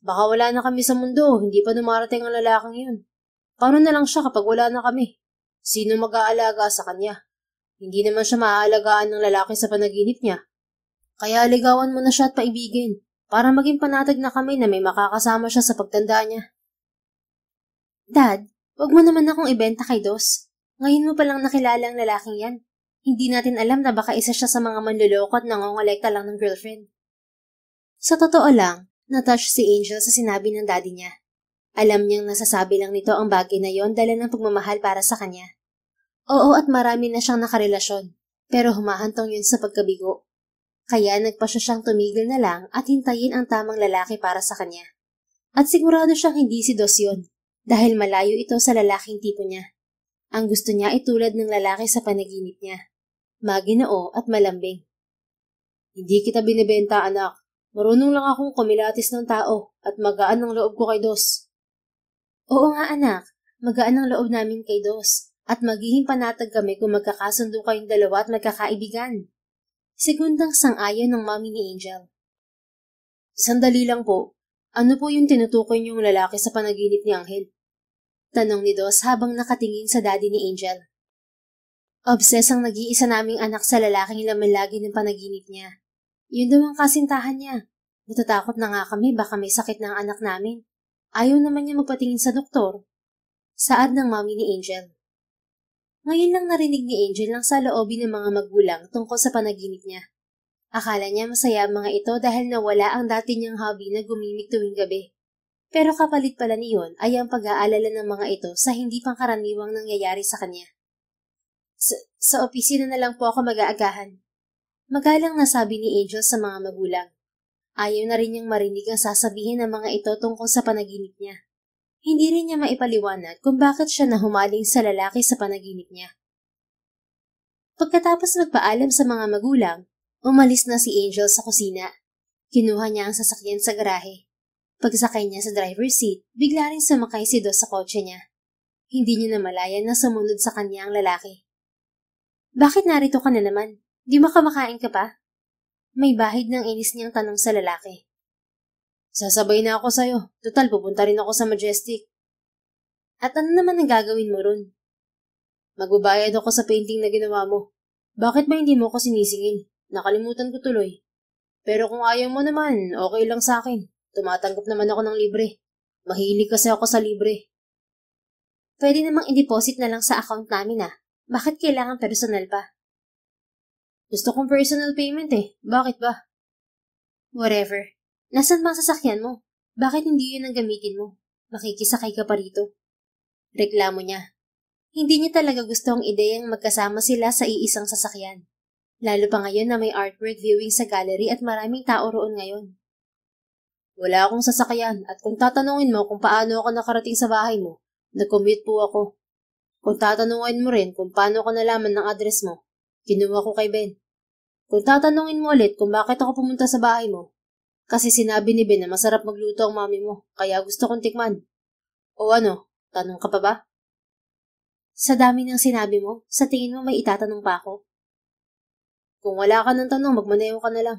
Baka wala na kami sa mundo, hindi pa dumarating ang lalaking yun. Paano na lang siya kapag wala na kami? Sino mag-aalaga sa kanya? Hindi naman siya maaalagaan ng lalaki sa panaginip niya. Kaya ligawan mo na siya at paibigin para maging panatag na kami na may makakasama siya sa pagtanda niya. Dad, wag mo naman akong ibenta kay Dos. Ngayon mo palang nakilala ang lalaking yan. Hindi natin alam na baka isa siya sa mga manluloko at nangongolekta lang ng girlfriend. Sa totoo lang, natouch si Angel sa sinabi ng daddy niya. Alam niyang nasasabi lang nito ang bagay na yon dala ng pagmamahal para sa kanya. Oo at marami na siyang nakarelasyon, pero humahantong yun sa pagkabigo. Kaya nagpasya siyang tumigil na lang at hintayin ang tamang lalaki para sa kanya. At sigurado siyang hindi si Dos yun, dahil malayo ito sa lalaking tipo niya. Ang gusto niya ay tulad ng lalaki sa panaginip niya. Maginoo at malambing. Hindi kita binibenta, anak. Marunong lang akong kumilatis ng tao at magaan ang loob ko kay Dos. Oo nga, anak. Magaan ang loob namin kay Dos. At magiging panatag kami kung magkakasundo kayong dalawa at magkakaibigan. Segundang sang-ayon ng mami ni Angel. Sandali lang po. Ano po yung tinutukoy niyong lalaki sa panaginip ni Angel? Tanong ni Dos habang nakatingin sa daddy ni Angel. Obses ang nag-iisa naming anak sa lalaking laman lagi ng panaginip niya. Yun daw ang kasintahan niya. Natatakot na nga kami baka may sakit ng anak namin. Ayaw naman niya magpatingin sa doktor. Saad ng mami ni Angel. Ngayon lang narinig ni Angel ang saloobin ng mga magulang tungkol sa panaginip niya. Akala niya masaya ang mga ito dahil nawala ang dati niyang hobby na gumimik tuwing gabi. Pero kapalit pala niyon ay ang pag-aalala ng mga ito sa hindi pangkaraniwang nangyayari sa kanya. Sa, sa opisina na lang po ako mag-aagahan. Magalang nasabi ni Angel sa mga magulang. Ayaw na rin niyang marinig ang sasabihin ng mga ito tungkol sa panaginip niya. Hindi rin niya maipaliwanag kung bakit siya nahumaling sa lalaki sa panaginip niya. Pagkatapos magpaalam sa mga magulang, umalis na si Angel sa kusina. Kinuha niya ang sasakyan sa garahe. Pagsakay niya sa driver's seat, bigla rin sumakay si Dos sa kotse niya. Hindi niya namalayan na sumunod sa kanya ang lalaki. Bakit narito ka na naman? Di makamakain ka pa? May bahid ng inis niyang tanong sa lalaki. Sasabay na ako sa'yo. Total, pupunta rin ako sa Majestic. At ano naman ang gagawin mo ron? Magbabayad ako sa painting na ginawa mo. Bakit ba hindi mo ako sinisingil? Nakalimutan ko tuloy. Pero kung ayaw mo naman, okay lang sa akin. Tumatanggap naman ako ng libre. Mahilig kasi ako sa libre. Pwede namang i-deposit na lang sa account namin ah. Bakit kailangan personal pa? Gusto kong personal payment eh. Bakit ba? Whatever. Nasaan bang sasakyan mo? Bakit hindi yun ang gamitin mo? Makikisakay ka pa rito. Reklamo niya. Hindi niya talaga gusto ang ideyang magkasama sila sa iisang sasakyan. Lalo pa ngayon na may artwork viewing sa gallery at maraming tao roon ngayon. Wala akong sasakyan at kung tatanungin mo kung paano ako nakarating sa bahay mo, nag-commute po ako. Kung tatanungin mo rin kung paano ko nalaman ng address mo, kinuha ko kay Ben. Kung tatanungin mo ulit kung bakit ako pumunta sa bahay mo, kasi sinabi ni Ben na masarap magluto ang mami mo, kaya gusto kong tikman. O ano, tanong ka pa ba? Sa dami ng sinabi mo, sa tingin mo may itatanong pa ako? Kung wala ka ng tanong, magmaneho ka na lang.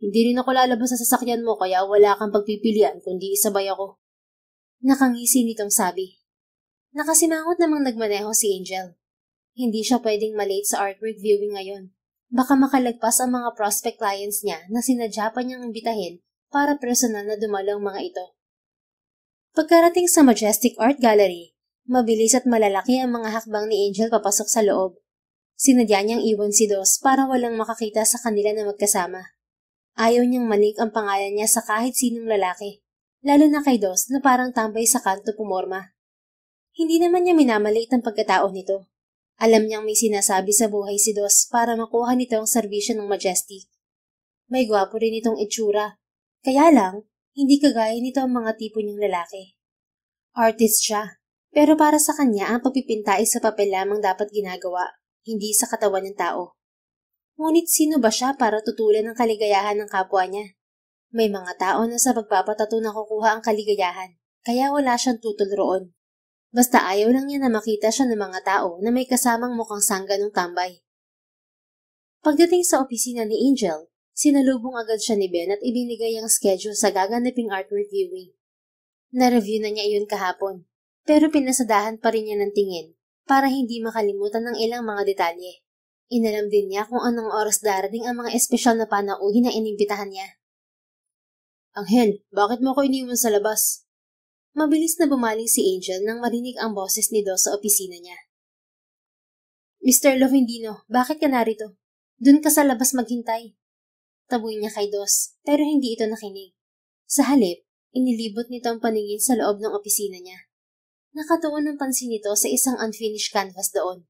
Hindi rin ako lalabas sa sasakyan mo kaya wala kang pagpipilian kundi isabay ako. Nakangisi nitong sabi. Nakasimangot namang nagmaneho si Angel. Hindi siya pwedeng malate sa artwork viewing ngayon. Baka makalagpas ang mga prospect clients niya na sinadya pa niyang imbitahin para personal na dumalo ang mga ito. Pagkarating sa Majestic Art Gallery, mabilis at malalaki ang mga hakbang ni Angel papasok sa loob. Sinadya niyang iwan si Dos para walang makakita sa kanila na magkasama. Ayaw niyang manik ang pangalan niya sa kahit sinong lalaki, lalo na kay Dos na parang tambay sa kanto pumorma. Hindi naman niya minamaliit ang pagkatao nito. Alam niyang may sinasabi sa buhay si Dos para makuha nito ang serbisyo ng Majestic. May gwapo rin itong itsura. Kaya lang, hindi kagaya nito ang mga tipo niyang lalaki. Artist siya, pero para sa kanya ang pagpipinta ay sa papel lamang dapat ginagawa hindi sa katawan ng tao. Ngunit sino ba siya para tutulan ng kaligayahan ng kapwa niya? May mga tao na sa pagpapatato nakukuha ang kaligayahan, kaya wala siyang tutol roon. Basta ayaw lang niya na makita siya ng mga tao na may kasamang mukhang sangga ng tambay. Pagdating sa opisina ni Angel, sinalubong agad siya ni Ben at ibinigay ang schedule sa gaganaping artwork viewing. Na-review na niya iyon kahapon, pero pinasadahan pa rin niya ng tingin para hindi makalimutan ng ilang mga detalye. Inalam din niya kung anong oras darating ang mga espesyal na panauhin na inimbitahan niya. Anghel, bakit mo ko iniwan sa labas? Mabilis na bumaling si Angel nang marinig ang boses ni Do sa opisina niya. Mr. Lovendino, bakit ka narito? Doon ka sa labas maghintay. Taboy niya kay Dos, pero hindi ito nakinig. Sa halip, inilibot nito ang paningin sa loob ng opisina niya. Nakatuon ang pansin nito sa isang unfinished canvas doon.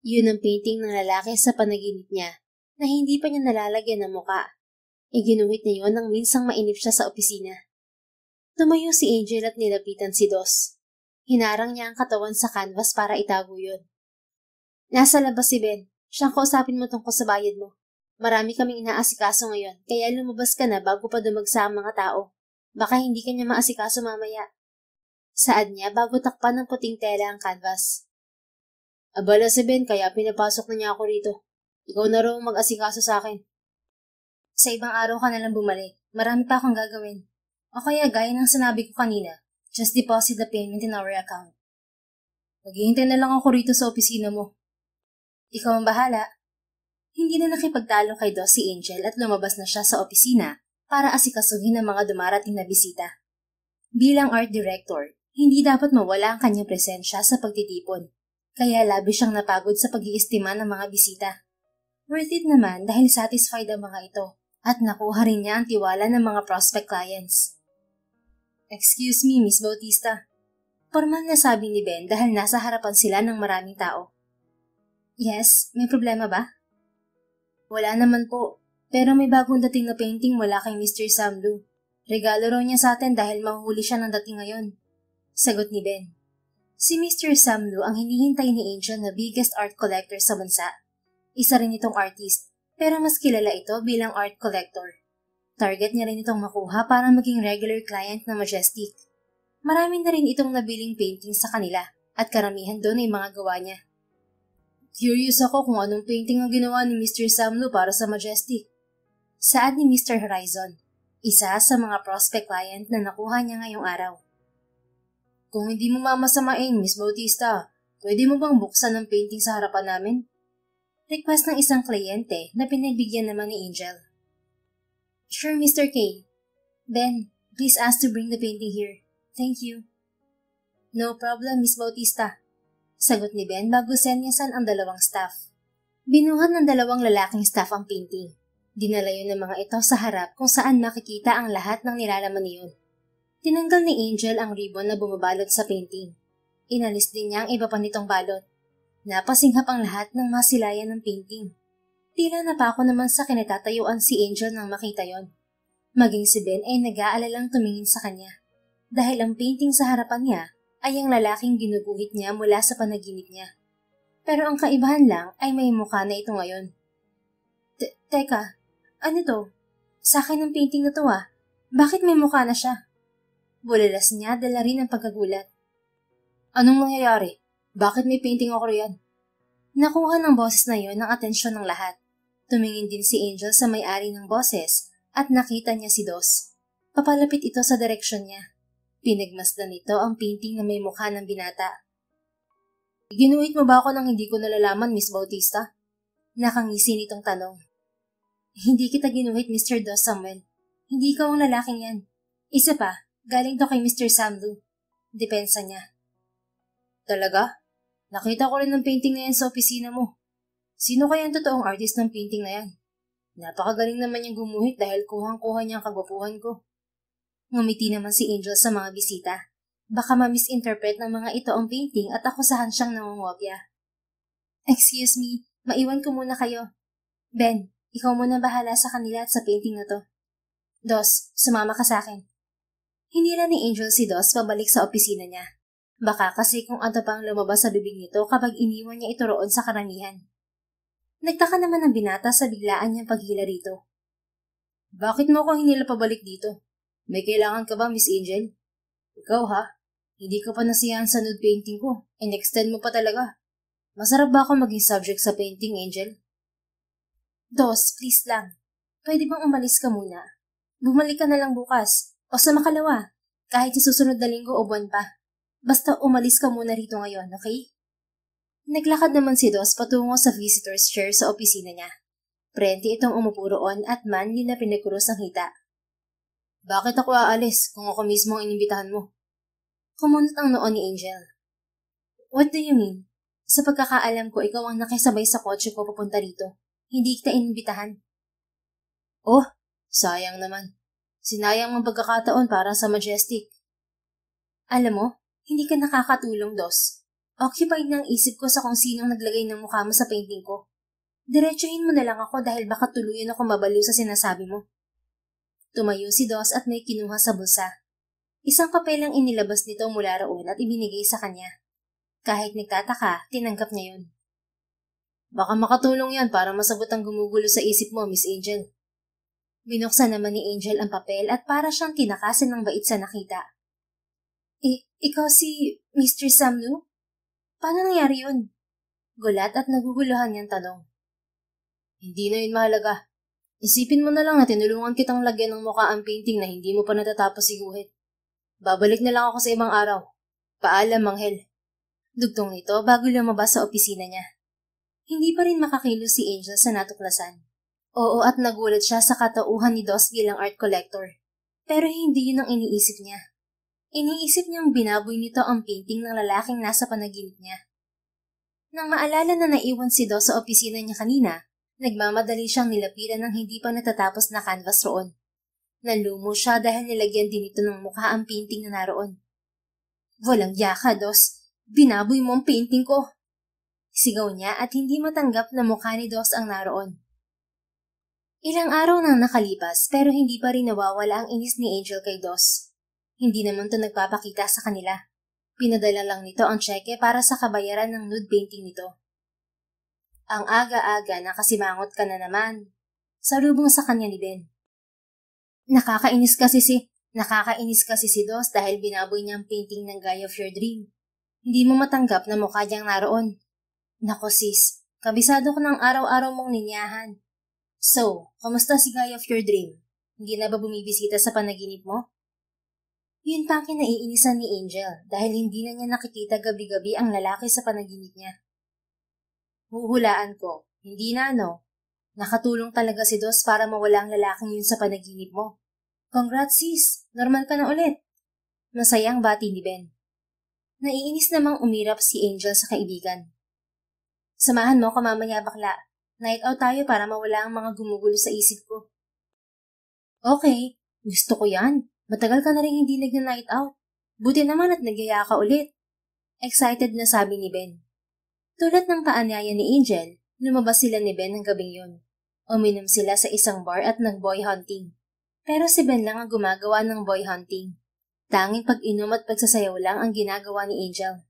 Yun ang painting ng lalaki sa panaginip niya na hindi pa niya nalalagyan ng muka. Iginuhit niya yon nang minsang mainip siya sa opisina. Tumayo si Angel at nilapitan si Dos. Hinarang niya ang katawan sa canvas para itago yun. Nasa labas si Ben. Siyang kausapin mo tungkol sa bayad mo. Marami kaming inaasikaso ngayon, kaya lumabas ka na bago pa dumagsa ang mga tao. Baka hindi ka niya maasikaso mamaya. Saad niya bago takpan ng puting tela ang canvas. Abala si Ben kaya pinapasok na niya ako rito. Ikaw na raw mag-asikaso sa akin. Sa ibang araw ka na lang bumalik. Marami pa akong gagawin. O kaya gaya ng sinabi ko kanina, just deposit the payment in our account. Maghihintay na lang ako rito sa opisina mo. Ikaw ang bahala. Hindi na nakipagtalo kay Do si Angel at lumabas na siya sa opisina para asikasuhin ang mga dumarating na bisita. Bilang art director, hindi dapat mawala ang kanyang presensya sa pagtitipon, kaya labis siyang napagod sa pag-iistima ng mga bisita. Worth it naman dahil satisfied ang mga ito at nakuha rin niya ang tiwala ng mga prospect clients. Excuse me, Miss Bautista. Formal na sabi ni Ben dahil nasa harapan sila ng maraming tao. Yes, may problema ba? Wala naman po, pero may bagong dating na painting mula kay Mr. Samlu. Regalo raw niya sa atin dahil mahuhuli siya ng dating ngayon. Sagot ni Ben. Si Mr. Samlu ang hinihintay ni Angel na biggest art collector sa bansa. Isa rin itong artist, pero mas kilala ito bilang art collector. Target niya rin itong makuha para maging regular client ng Majestic. Marami na rin itong nabiling painting sa kanila at karamihan doon ay mga gawa niya. Curious ako kung anong painting ang ginawa ni Mr. Samlu para sa Majestic. Saad ni Mr. Horizon, isa sa mga prospect client na nakuha niya ngayong araw. Kung hindi mo mamasamain, Miss Bautista, pwede mo bang buksan ng painting sa harapan namin? Request ng isang kliyente na pinagbigyan naman ni Angel. Sure, Mr. K. Ben, please ask to bring the painting here. Thank you. No problem, Miss Bautista. Sagot ni Ben bago senyasan ang dalawang staff. Binuhat ng dalawang lalaking staff ang painting. Dinala yun ng mga ito sa harap kung saan makikita ang lahat ng nilalaman niyon. Tinanggal ni Angel ang ribbon na bumabalot sa painting. Inalis din niya ang iba pa nitong balot. Napasinghap ang lahat ng masilayan ng painting. Tila napako naman sa kinatatayuan si Angel nang makita yon. Maging si Ben ay nag-aalalang tumingin sa kanya. Dahil ang painting sa harapan niya ay ang lalaking ginuguhit niya mula sa panaginip niya. Pero ang kaibahan lang ay may mukha na ito ngayon. Teka, ano to? Sa akin ang painting na to ah. Bakit may mukha na siya? Bulalas niya dala rin ang pagkagulat. Anong nangyayari? Bakit may painting ako riyan? Nakuha ng boses na yon ang atensyon ng lahat. Tumingin din si Angel sa may-ari ng boses at nakita niya si Dos. Papalapit ito sa direksyon niya. Pinagmasdan nito ang painting na may mukha ng binata. Ginuhit mo ba ako nang hindi ko nalalaman, Miss Bautista? Nakangisi nitong tanong. Hindi kita ginuhit, Mr. Dos Samuel. Hindi ka ang lalaking yan. Isa pa, Galing to kay Mr. Samlu. Depensa niya. Talaga? Nakita ko rin ng painting na yan sa opisina mo. Sino kaya ang totoong artist ng painting na yan? Napakagaling naman niyang gumuhit dahil kuhang-kuha niya ang kagwapuhan ko. Ngumiti naman si Angel sa mga bisita. Baka ma-misinterpret ng mga ito ang painting at akusahan siyang nangungopia. Excuse me, maiwan ko muna kayo. Ben, ikaw muna bahala sa kanila at sa painting na to. Dos, sumama ka sa akin. Hinila ni Angel si Dos pabalik sa opisina niya. Baka kasi kung ano pang lumabas sa bibig nito kapag iniwan niya ito roon sa karamihan. Nagtaka naman ang binata sa biglaan niyang paghila rito. Bakit mo ko hinila pabalik dito? May kailangan ka ba, Miss Angel? Ikaw ha? Hindi ka pa nasiyahan sa nude painting ko. In-extend mo pa talaga. Masarap ba ako maging subject sa painting, Angel? Dos, please lang. Pwede bang umalis ka muna? Bumalik ka na lang bukas. O sa makalawa. Kahit sa susunod na linggo o buwan pa. Basta umalis ka muna rito ngayon, okay? Naglakad naman si Dos patungo sa visitor's chair sa opisina niya. Prente itong umupo at manli na pinagkuros ang hita. Bakit ako aalis kung ako mismo ang inimbitahan mo? Kumunot ang noon ni Angel. What do you mean? Sa pagkakaalam ko, ikaw ang nakisabay sa kotse ko papunta rito. Hindi kita inimbitahan. Oh, sayang naman. Sinayang ang pagkakataon para sa Majestic. Alam mo, hindi ka nakakatulong, Dos. Occupied na ang isip ko sa kung sinong naglagay ng mukha mo sa painting ko. Diretsuhin mo na lang ako dahil baka tuluyan ako mabaliw sa sinasabi mo. Tumayo si Dos at may kinuha sa bulsa. Isang papel ang inilabas nito mula roon at ibinigay sa kanya. Kahit nagtataka, tinanggap niya yun. Baka makatulong yan para masagot ang gumugulo sa isip mo, Miss Angel. Binuksan naman ni Angel ang papel at para siyang tinakasin ng bait sa nakita. I ikaw si Mr. Samnu? Paano nangyari yun? Gulat at naguguluhan niyang tanong. Hindi na yun mahalaga. Isipin mo na lang na tinulungan kitang lagyan ng mukha ang painting na hindi mo pa natatapos siguhit. Babalik na lang ako sa ibang araw. Paalam, Manghel. Dugtong nito bago lumabas sa opisina niya. Hindi pa rin makakilos si Angel sa natuklasan. Oo at nagulat siya sa katauhan ni Dos bilang art collector. Pero hindi yun ang iniisip niya. Iniisip niyang binaboy nito ang painting ng lalaking nasa panaginip niya. Nang maalala na naiwan si Do sa opisina niya kanina, nagmamadali siyang nilapitan ng hindi pa natatapos na canvas roon. Nalumo siya dahil nilagyan din ito ng mukha ang painting na naroon. Walang yaka, Dos. Binaboy mo ang painting ko. Sigaw niya at hindi matanggap na mukha ni Dos ang naroon. Ilang araw nang nakalipas pero hindi pa rin nawawala ang inis ni Angel kay Dos. Hindi naman to nagpapakita sa kanila. Pinadala lang nito ang cheque para sa kabayaran ng nude painting nito. Ang aga-aga nakasimangot ka na naman. Sarubong sa kanya ni Ben. Nakakainis kasi si Nakakainis kasi si Dos dahil binaboy niya ang painting ng Guy of Your Dream. Hindi mo matanggap na mukha niyang naroon. Nako sis, kabisado ko ng araw-araw mong ninyahan. So, kamusta si Guy of Your Dream? Hindi na ba bumibisita sa panaginip mo? Yun pa ang kinaiinisan ni Angel dahil hindi na niya nakikita gabi-gabi ang lalaki sa panaginip niya. Huhulaan ko, hindi na no. Nakatulong talaga si Dos para mawala ang lalaking yun sa panaginip mo. Congrats sis, normal ka na ulit. Masayang bati ni Ben. Naiinis namang umirap si Angel sa kaibigan. Samahan mo ko mamaya bakla. Night out tayo para mawala ang mga gumugulo sa isip ko. Okay, gusto ko yan. Matagal ka na rin hindi nag-night out. Buti naman at nagyaya ka ulit. Excited na sabi ni Ben. Tulad ng paanyaya ni Angel, lumabas sila ni Ben ng gabing yun. Uminom sila sa isang bar at nag-boy hunting. Pero si Ben lang ang gumagawa ng boy hunting. Tanging pag-inom at pagsasayaw lang ang ginagawa ni Angel.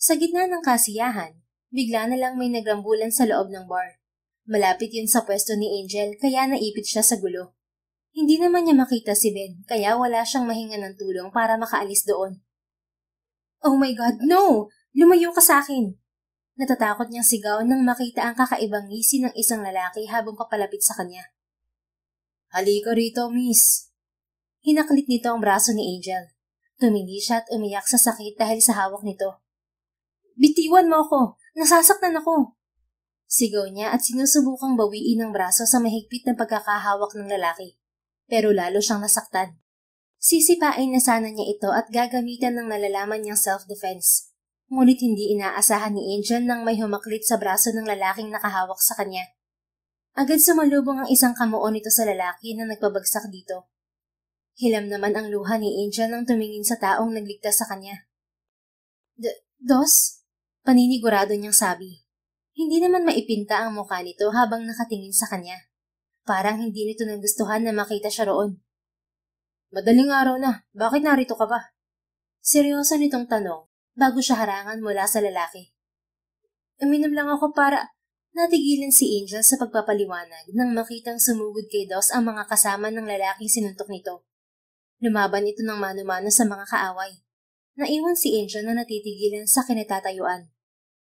Sa gitna ng kasiyahan, bigla na lang may nagrambulan sa loob ng bar. Malapit yun sa pwesto ni Angel kaya naipit siya sa gulo. Hindi naman niya makita si Ben, kaya wala siyang mahinga ng tulong para makaalis doon. Oh my God, no! Lumayo ka sa akin! Natatakot niyang sigaw nang makita ang kakaibang ngisi ng isang lalaki habang papalapit sa kanya. Halika rito, miss. Hinaklit nito ang braso ni Angel. Tumindi siya at umiyak sa sakit dahil sa hawak nito. Bitiwan mo ako! Nasasaktan ako! Sigaw niya at sinusubukang bawiin ang braso sa mahigpit na pagkakahawak ng lalaki pero lalo siyang nasaktan. Sisipain na sana niya ito at gagamitan ng nalalaman niyang self-defense. Ngunit hindi inaasahan ni Angel nang may humaklit sa braso ng lalaking nakahawak sa kanya. Agad sumalubong ang isang kamuo nito sa lalaki na nagpabagsak dito. Hilam naman ang luha ni Angel nang tumingin sa taong nagligtas sa kanya. Dos? Paninigurado niyang sabi. Hindi naman maipinta ang mukha nito habang nakatingin sa kanya. Parang hindi nito nagustuhan na makita siya roon. Madaling araw na, bakit narito ka ba? Seryoso nitong tanong bago siya harangan mula sa lalaki. Uminom lang ako para natigilan si Angel sa pagpapaliwanag nang makitang sumugod kay Dos ang mga kasama ng lalaking sinuntok nito. Lumaban ito ng mano-mano sa mga kaaway. Naiwan si Angel na natitigilan sa kinatatayuan.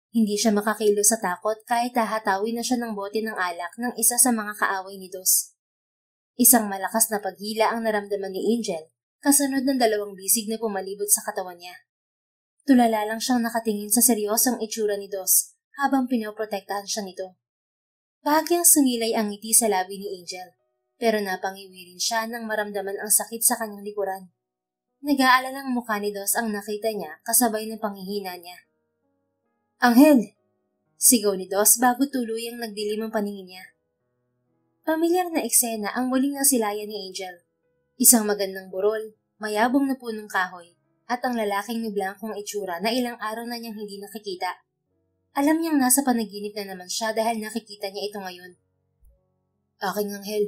Hindi siya makakilo sa takot kahit hahatawin na siya ng bote ng alak ng isa sa mga kaaway ni Dos. Isang malakas na paghila ang naramdaman ni Angel, kasunod ng dalawang bisig na pumalibot sa katawan niya. Tulala lang siyang nakatingin sa seryosong itsura ni Dos habang pinoprotektahan siya nito. Bahagyang sumilay ang ngiti sa labi ni Angel, pero napangiwi rin siya nang maramdaman ang sakit sa kanyang likuran. Nag-aalalang mukha ni Dos ang nakita niya kasabay ng panghihina niya. Anghel! Sigaw ni Dos bago tuluyang nagdilim ang paningin niya. Pamilyar na eksena ang muling nasilaya ni Angel. Isang magandang burol, mayabong na punong kahoy, at ang lalaking may blankong itsura na ilang araw na niyang hindi nakikita. Alam niyang nasa panaginip na naman siya dahil nakikita niya ito ngayon. Aking anghel.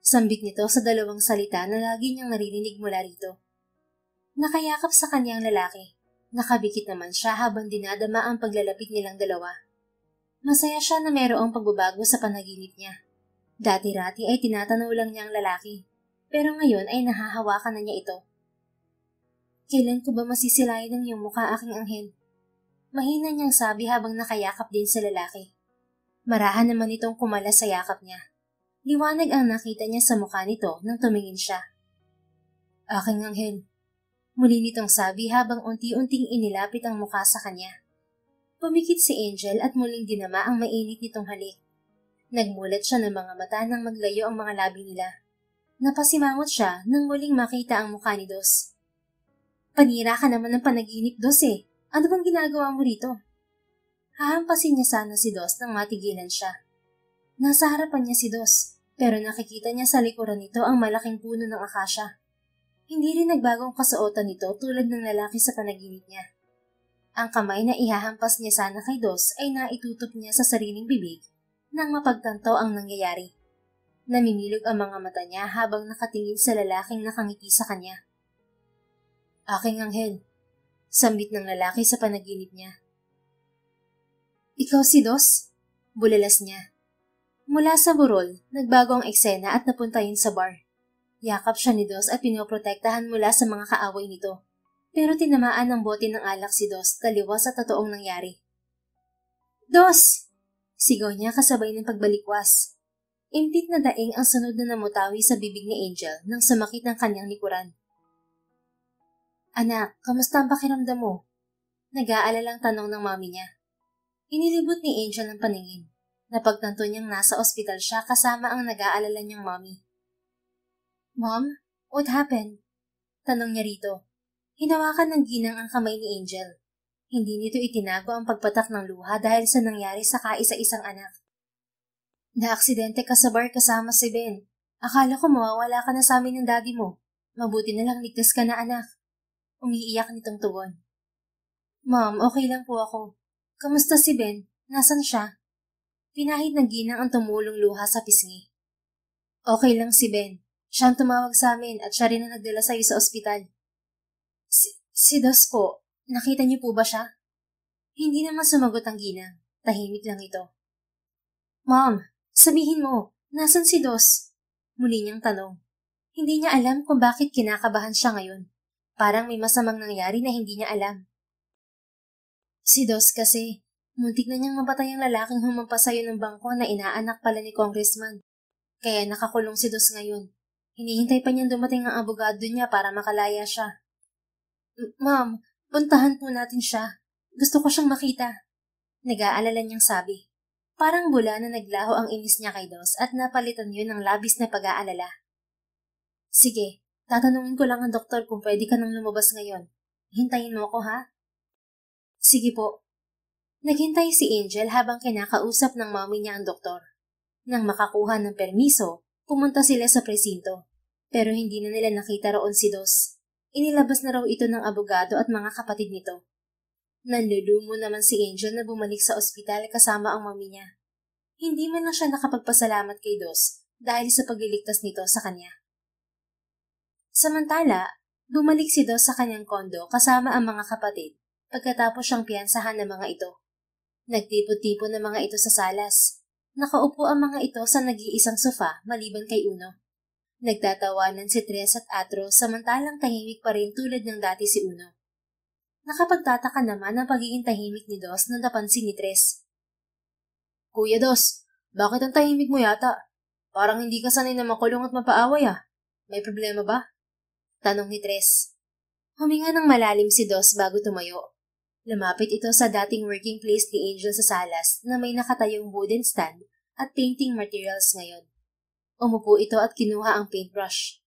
Sambit nito sa dalawang salita na lagi niyang naririnig mula rito. Nakayakap sa kanyang lalaki. Nakabikit naman siya habang dinadama ang paglalapit nilang dalawa. Masaya siya na mayroong pagbabago sa panaginip niya. Dati-rati ay tinatanaw lang niya ang lalaki, pero ngayon ay nahahawakan na niya ito. Kailan ko ba masisilayan ng iyong mukha aking anghel? Mahina niyang sabi habang nakayakap din sa lalaki. Marahan naman itong kumalas sa yakap niya. Liwanag ang nakita niya sa mukha nito nang tumingin siya. Aking anghel, Muli nitong sabi habang unti-unting inilapit ang mukha sa kanya. Pumikit si Angel at muling dinama ang mainit nitong halik. Nagmulat siya ng mga mata nang maglayo ang mga labi nila. Napasimangot siya nang muling makita ang mukha ni Dos. Panira ka naman ng panaginip, Dos eh. Ano bang ginagawa mo rito? Hahampasin niya sana si Dos nang matigilan siya. Nasa harapan niya si Dos, pero nakikita niya sa likuran nito ang malaking puno ng akasya. Hindi rin nagbagong kasuotan nito tulad ng lalaki sa panaginip niya. Ang kamay na ihahampas niya sana kay Dos ay naitutok niya sa sariling bibig nang mapagtanto ang nangyayari. Namimilog ang mga mata niya habang nakatingin sa lalaking nakangiti sa kanya. Aking anghel, sambit ng lalaki sa panaginip niya. Ikaw si Dos? Bulalas niya. Mula sa burol, nagbago ang eksena at napunta yun sa bar. Yakap siya ni Dos at pinoprotektahan mula sa mga kaaway nito. Pero tinamaan ng bote ng alak si Dos taliwas sa totoong nangyari. Dos! Sigaw niya kasabay ng pagbalikwas. Impit na daing ang sunod na namutawi sa bibig ni Angel nang sumakit ng kanyang likuran. Anak, kamusta ang pakiramdam mo? Nag-aalalang tanong ng mami niya. Inilibot ni Angel ang paningin. Napagtanto niyang nasa ospital siya kasama ang nag-aalala niyang mami. Mom, what happened? Tanong niya rito. Hinawakan ng ginang ang kamay ni Angel. Hindi nito itinago ang pagpatak ng luha dahil sa nangyari sa kaisa-isang anak. Naaksidente ka sa bar kasama si Ben. Akala ko mawawala ka na sa amin ng daddy mo. Mabuti na lang ligtas ka na anak. Umiiyak nitong tugon. Mom, okay lang po ako. Kamusta si Ben? Nasaan siya? Pinahid ng ginang ang tumulong luha sa pisngi. Okay lang si Ben. Siya ang tumawag sa amin at siya rin ang nagdala sa iyo sa ospital. Si, si Dos po, nakita niyo po ba siya? Hindi naman sumagot ang ginang. Tahimik lang ito. Mom, sabihin mo, nasan si Dos? Muli niyang tanong. Hindi niya alam kung bakit kinakabahan siya ngayon. Parang may masamang nangyari na hindi niya alam. Si Dos kasi, muntik na niyang mapatay ang lalaking humampas sa'yo ng bangko na inaanak pala ni Congressman. Kaya nakakulong si Dos ngayon. Hinihintay pa niyang dumating ang abogado niya para makalaya siya. Ma'am, puntahan po natin siya. Gusto ko siyang makita. Nag-aalala niyang sabi. Parang bula na naglaho ang inis niya kay Dos at napalitan yun ng labis na pag-aalala. Sige, tatanungin ko lang ang doktor kung pwede ka nang lumabas ngayon. Hintayin mo ako ha? Sige po. Naghintay si Angel habang kinakausap ng mami niya ang doktor. Nang makakuha ng permiso, pumunta sila sa presinto. Pero hindi na nila nakita roon si Dos. Inilabas na raw ito ng abogado at mga kapatid nito. Nanlulumo naman si Angel na bumalik sa ospital kasama ang mami niya. Hindi man lang siya nakapagpasalamat kay Dos dahil sa pagliligtas nito sa kanya. Samantala, bumalik si Dos sa kanyang kondo kasama ang mga kapatid pagkatapos siyang piyansahan ng mga ito. Nagtipo-tipo ng mga ito sa salas. Nakaupo ang mga ito sa nag-iisang sofa maliban kay Uno. Nagtatawanan si Tres at Atro samantalang tahimik pa rin tulad ng dati si Uno. Nakapagtataka naman ang pagiging tahimik ni Dos nang napansin ni Tres. Kuya Dos, bakit ang tahimik mo yata? Parang hindi ka sanay na makulong at mapaaway ah. May problema ba? Tanong ni Tres. Huminga ng malalim si Dos bago tumayo. Lumapit ito sa dating working place ni Angel sa salas na may nakatayong wooden stand at painting materials ngayon. Umupo ito at kinuha ang paintbrush.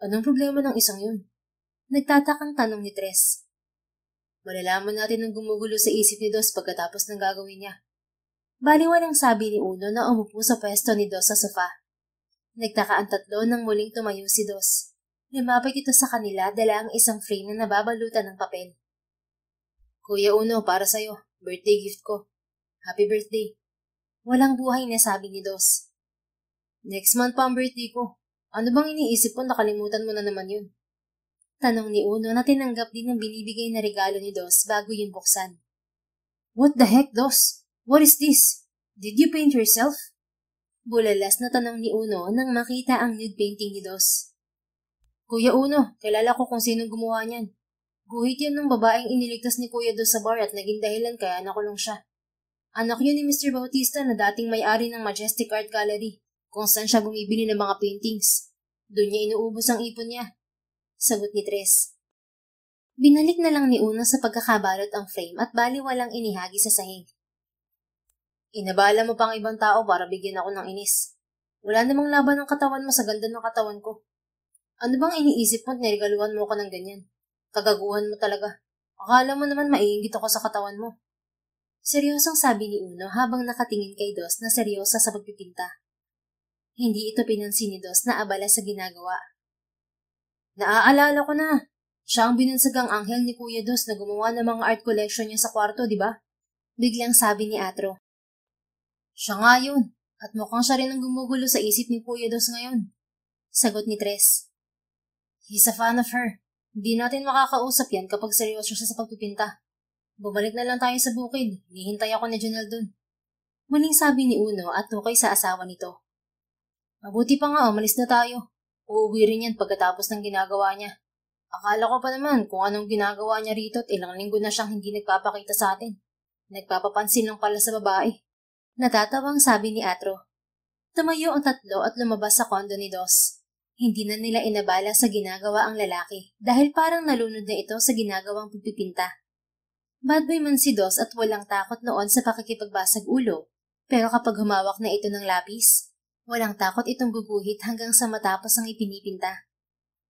Anong problema ng isang yun? Nagtatakang tanong ni Tres. Malalaman natin ang gumugulo sa isip ni Dos pagkatapos ng gagawin niya. Baliwalang sabi ni Uno na umupo sa pwesto ni Dos sa sofa. Nagtaka ang tatlo nang muling tumayo si Dos. Lumapit ito sa kanila dala ang isang frame na nababalutan ng papel. Kuya Uno, para sa'yo. Birthday gift ko. Happy birthday. Walang buhay na sabi ni Dos. Next month pa ang birthday ko. Ano bang iniisip mo nakalimutan mo na naman yun? Tanong ni Uno na tinanggap din ng binibigay na regalo ni Dos bago yun buksan. What the heck, Dos? What is this? Did you paint yourself? Bulalas na tanong ni Uno nang makita ang nude painting ni Dos. Kuya Uno, kilala ko kung sino gumawa niyan. Guhit yan ng babaeng iniligtas ni Kuya Do sa bar at naging dahilan kaya nakulong siya. Anak yun ni Mr. Bautista na dating may-ari ng Majestic Art Gallery kung saan siya bumibili ng mga paintings. Doon niya inuubos ang ipon niya. Sagot ni Tres. Binalik na lang ni Uno sa pagkakabalot ang frame at baliwalang inihagi sa sahig. Inabala mo pang ibang tao para bigyan ako ng inis. Wala namang laban ng katawan mo sa ganda ng katawan ko. Ano bang iniisip mo at niregaluhan mo ko ng ganyan? Kagaguhan mo talaga. Akala mo naman maiingit ako sa katawan mo. Seryosong sabi ni Uno habang nakatingin kay Dos na seryosa sa pagpipinta. Hindi ito pinansin ni Dos na abala sa ginagawa. Naaalala ko na. Siya ang binansagang anghel ni Kuya Dos na gumawa ng mga art collection niya sa kwarto, di ba? Biglang sabi ni Atro. Siya nga yun. At mukhang siya rin ang gumugulo sa isip ni Kuya Dos ngayon. Sagot ni Tres. He's a fan of her. Hindi natin makakausap yan kapag seryoso siya sa pagpipinta. Bumalik na lang tayo sa bukid. Hihintay ako ni Janelle dun. Muling sabi ni Uno at tukay sa asawa nito. Mabuti pa nga, umalis na tayo. Uuwi rin yan pagkatapos ng ginagawa niya. Akala ko pa naman kung anong ginagawa niya rito at ilang linggo na siyang hindi nagpapakita sa atin. Nagpapapansin lang pala sa babae. Natatawang sabi ni Atro. Tumayo ang tatlo at lumabas sa kondo ni Dos. Hindi na nila inabala sa ginagawa ang lalaki dahil parang nalunod na ito sa ginagawang pagpipinta. Bad boy man si Dos at walang takot noon sa pakikipagbasag ulo, pero kapag humawak na ito ng lapis, walang takot itong guguhit hanggang sa matapos ang ipinipinta.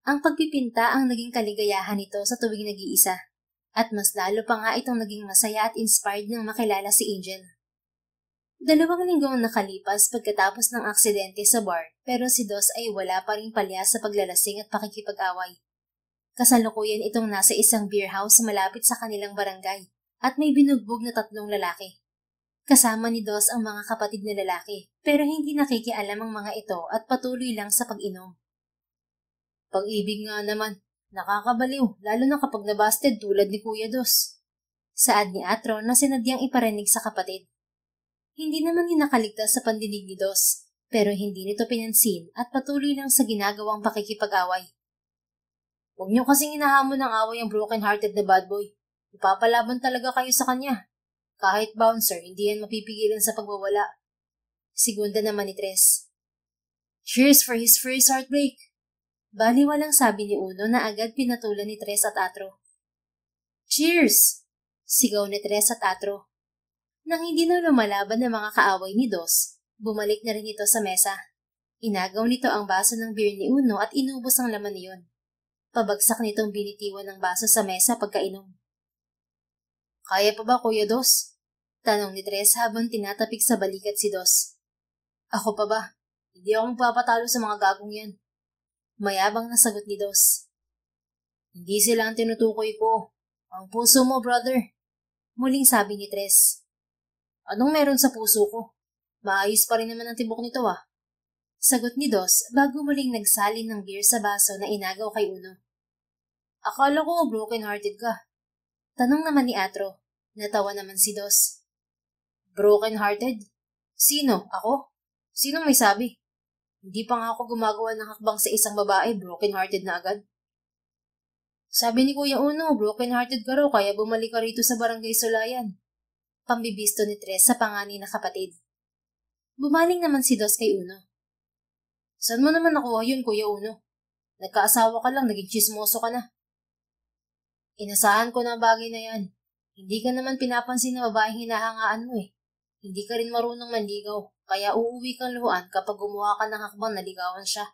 Ang pagpipinta ang naging kaligayahan nito sa tuwing nag-iisa, at mas lalo pa nga itong naging masaya at inspired nang makilala si Angel. Dalawang linggong nakalipas pagkatapos ng aksidente sa bar pero si Dos ay wala pa rin palya sa paglalasing at pakikipag-away. Kasalukuyan itong nasa isang beer house malapit sa kanilang barangay at may binugbog na tatlong lalaki. Kasama ni Dos ang mga kapatid na lalaki pero hindi nakikialam ang mga ito at patuloy lang sa pag-inom. Pag-ibig nga naman, nakakabaliw lalo na kapag nabasted tulad ni Kuya Dos. Saad ni Atro na sinadyang iparinig sa kapatid. Hindi naman nakaligtas sa pandinig ni Dos, pero hindi nito pinansin at patuloy lang sa ginagawang pakikipag-away. Huwag niyo kasing inahamon ng away ang broken-hearted na bad boy. Ipapalaban talaga kayo sa kanya. Kahit bouncer, hindi yan mapipigilan sa pagwawala. Segunda naman ni Tres. Cheers for his first heartbreak! Baliwalang sabi ni Uno na agad pinatulan ni Tres at Atro. Cheers! Sigaw ni Tres at Atro. Nang hindi na lumalaban ng mga kaaway ni Dos, bumalik na rin ito sa mesa. Inagaw nito ang baso ng beer ni Uno at inubos ang laman niyon. Pabagsak nitong binitiwan ng baso sa mesa pagkainom. Kaya pa ba, Kuya Dos? Tanong ni Tres habang tinatapik sa balikat si Dos. Ako pa ba? Hindi ako magpapatalo sa mga gagong yan. Mayabang na sagot ni Dos. Hindi sila ang tinutukoy ko. Ang puso mo, brother. Muling sabi ni Tres. Anong meron sa puso ko? Maayos pa rin naman ang tibok nito ah. Sagot ni Dos bago muling nagsalin ng beer sa baso na inagaw kay Uno. Akala ko broken-hearted ka. Tanong naman ni Atro. Natawa naman si Dos. Broken-hearted? Sino? Ako? Sino may sabi? Hindi pa nga ako gumagawa ng hakbang sa isang babae, broken-hearted na agad. Sabi ni Kuya Uno, broken-hearted ka raw kaya bumalik ka rito sa barangay Sulayan. Pambibisto ni Tres sa pangani na kapatid. Bumaling naman si Dos kay Uno. Saan mo naman nakuha yun, Kuya Uno? Nagkaasawa ka lang, naging chismoso ka na. Inasahan ko na bagay na yan. Hindi ka naman pinapansin na babaeng hinahangaan mo eh. Hindi ka rin marunong manligaw, kaya uuwi kang luhaan kapag gumawa ka ng hakbang na ligawan siya.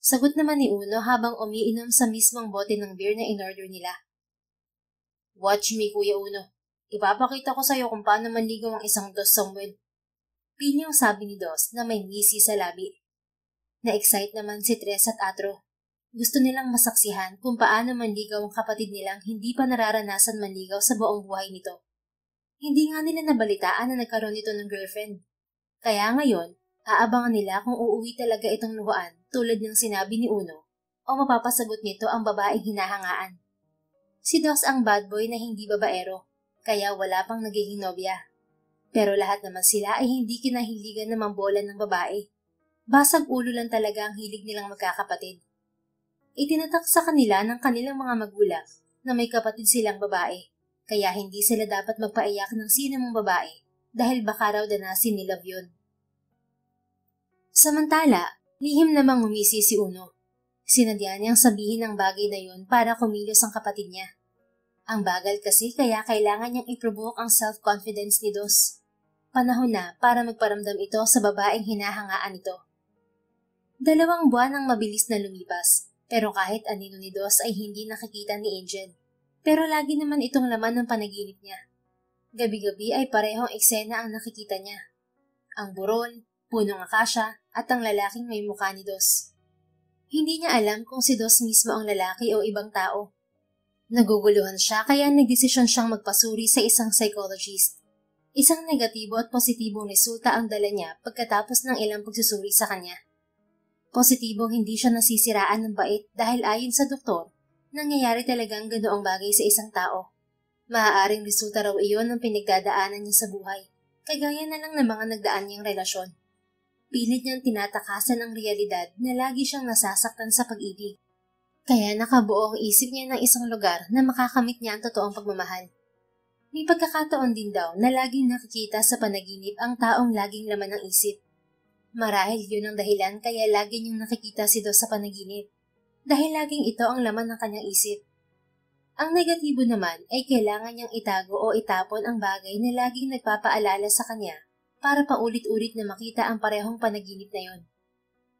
Sagot naman ni Uno habang umiinom sa mismong bote ng beer na in-order nila. Watch me, Kuya Uno. Ipapakita ko sa'yo kung paano manligaw ang isang Dos Samuel. Pinyong sabi ni Dos na may ngisi sa labi. Na-excite naman si Tres at Atro gusto nilang masaksihan kung paano manligaw ang kapatid nilang hindi pa nararanasan manligaw sa buong buhay nito. Hindi nga nila nabalitaan na nagkaroon nito ng girlfriend. Kaya ngayon, aabangan nila kung uuwi talaga itong luhaan tulad ng sinabi ni Uno o mapapasagot nito ang babaeng hinahangaan. Si Dos ang bad boy na hindi babaero, kaya wala pang nagiging nobya. Pero lahat naman sila ay hindi kinahiligan na mambola ng babae. Basag ulo lang talaga ang hilig nilang magkakapatid. Itinatak sa kanila ng kanilang mga magulang na may kapatid silang babae, kaya hindi sila dapat magpaiyak ng sino mong babae dahil baka raw danasin ni Love yun. Samantala, lihim namang umisi si Uno. Sinadya niyang sabihin ang bagay na yun para kumilos ang kapatid niya. Ang bagal kasi kaya kailangan niyang i-provoke ang self-confidence ni Dos. Panahon na para magparamdam ito sa babaeng hinahangaan ito. Dalawang buwan ang mabilis na lumipas pero kahit anino ni Dos ay hindi nakikita ni Angel. Pero lagi naman itong laman ng panaginip niya. Gabi-gabi ay parehong eksena ang nakikita niya. Ang buron, punong akasya, at ang lalaking may mukha ni Dos. Hindi niya alam kung si Dos mismo ang lalaki o ibang tao. Naguguluhan siya kaya nagdesisyon siyang magpasuri sa isang psychologist. Isang negatibo at positibong resulta ang dala niya pagkatapos ng ilang pagsusuri sa kanya. Positibong hindi siya nasisiraan ng bait dahil ayon sa doktor, nangyayari talagang ganoong bagay sa isang tao. Maaaring resulta raw iyon ng pinagdadaanan niya sa buhay, kagaya na lang ng mga nagdaan niyang relasyon. Pilit niyang tinatakasan ang realidad na lagi siyang nasasaktan sa pag-ibig. Kaya nakabuo ang isip niya ng isang lugar na makakamit niya ang totoong pagmamahal. May pagkakataon din daw na laging nakikita sa panaginip ang taong laging laman ng isip. Marahil yun ang dahilan kaya lagi niyang nakikita si Dos sa panaginip. Dahil laging ito ang laman ng kanyang isip. Ang negatibo naman ay kailangan niyang itago o itapon ang bagay na laging nagpapaalala sa kanya para paulit-ulit na makita ang parehong panaginip na yon.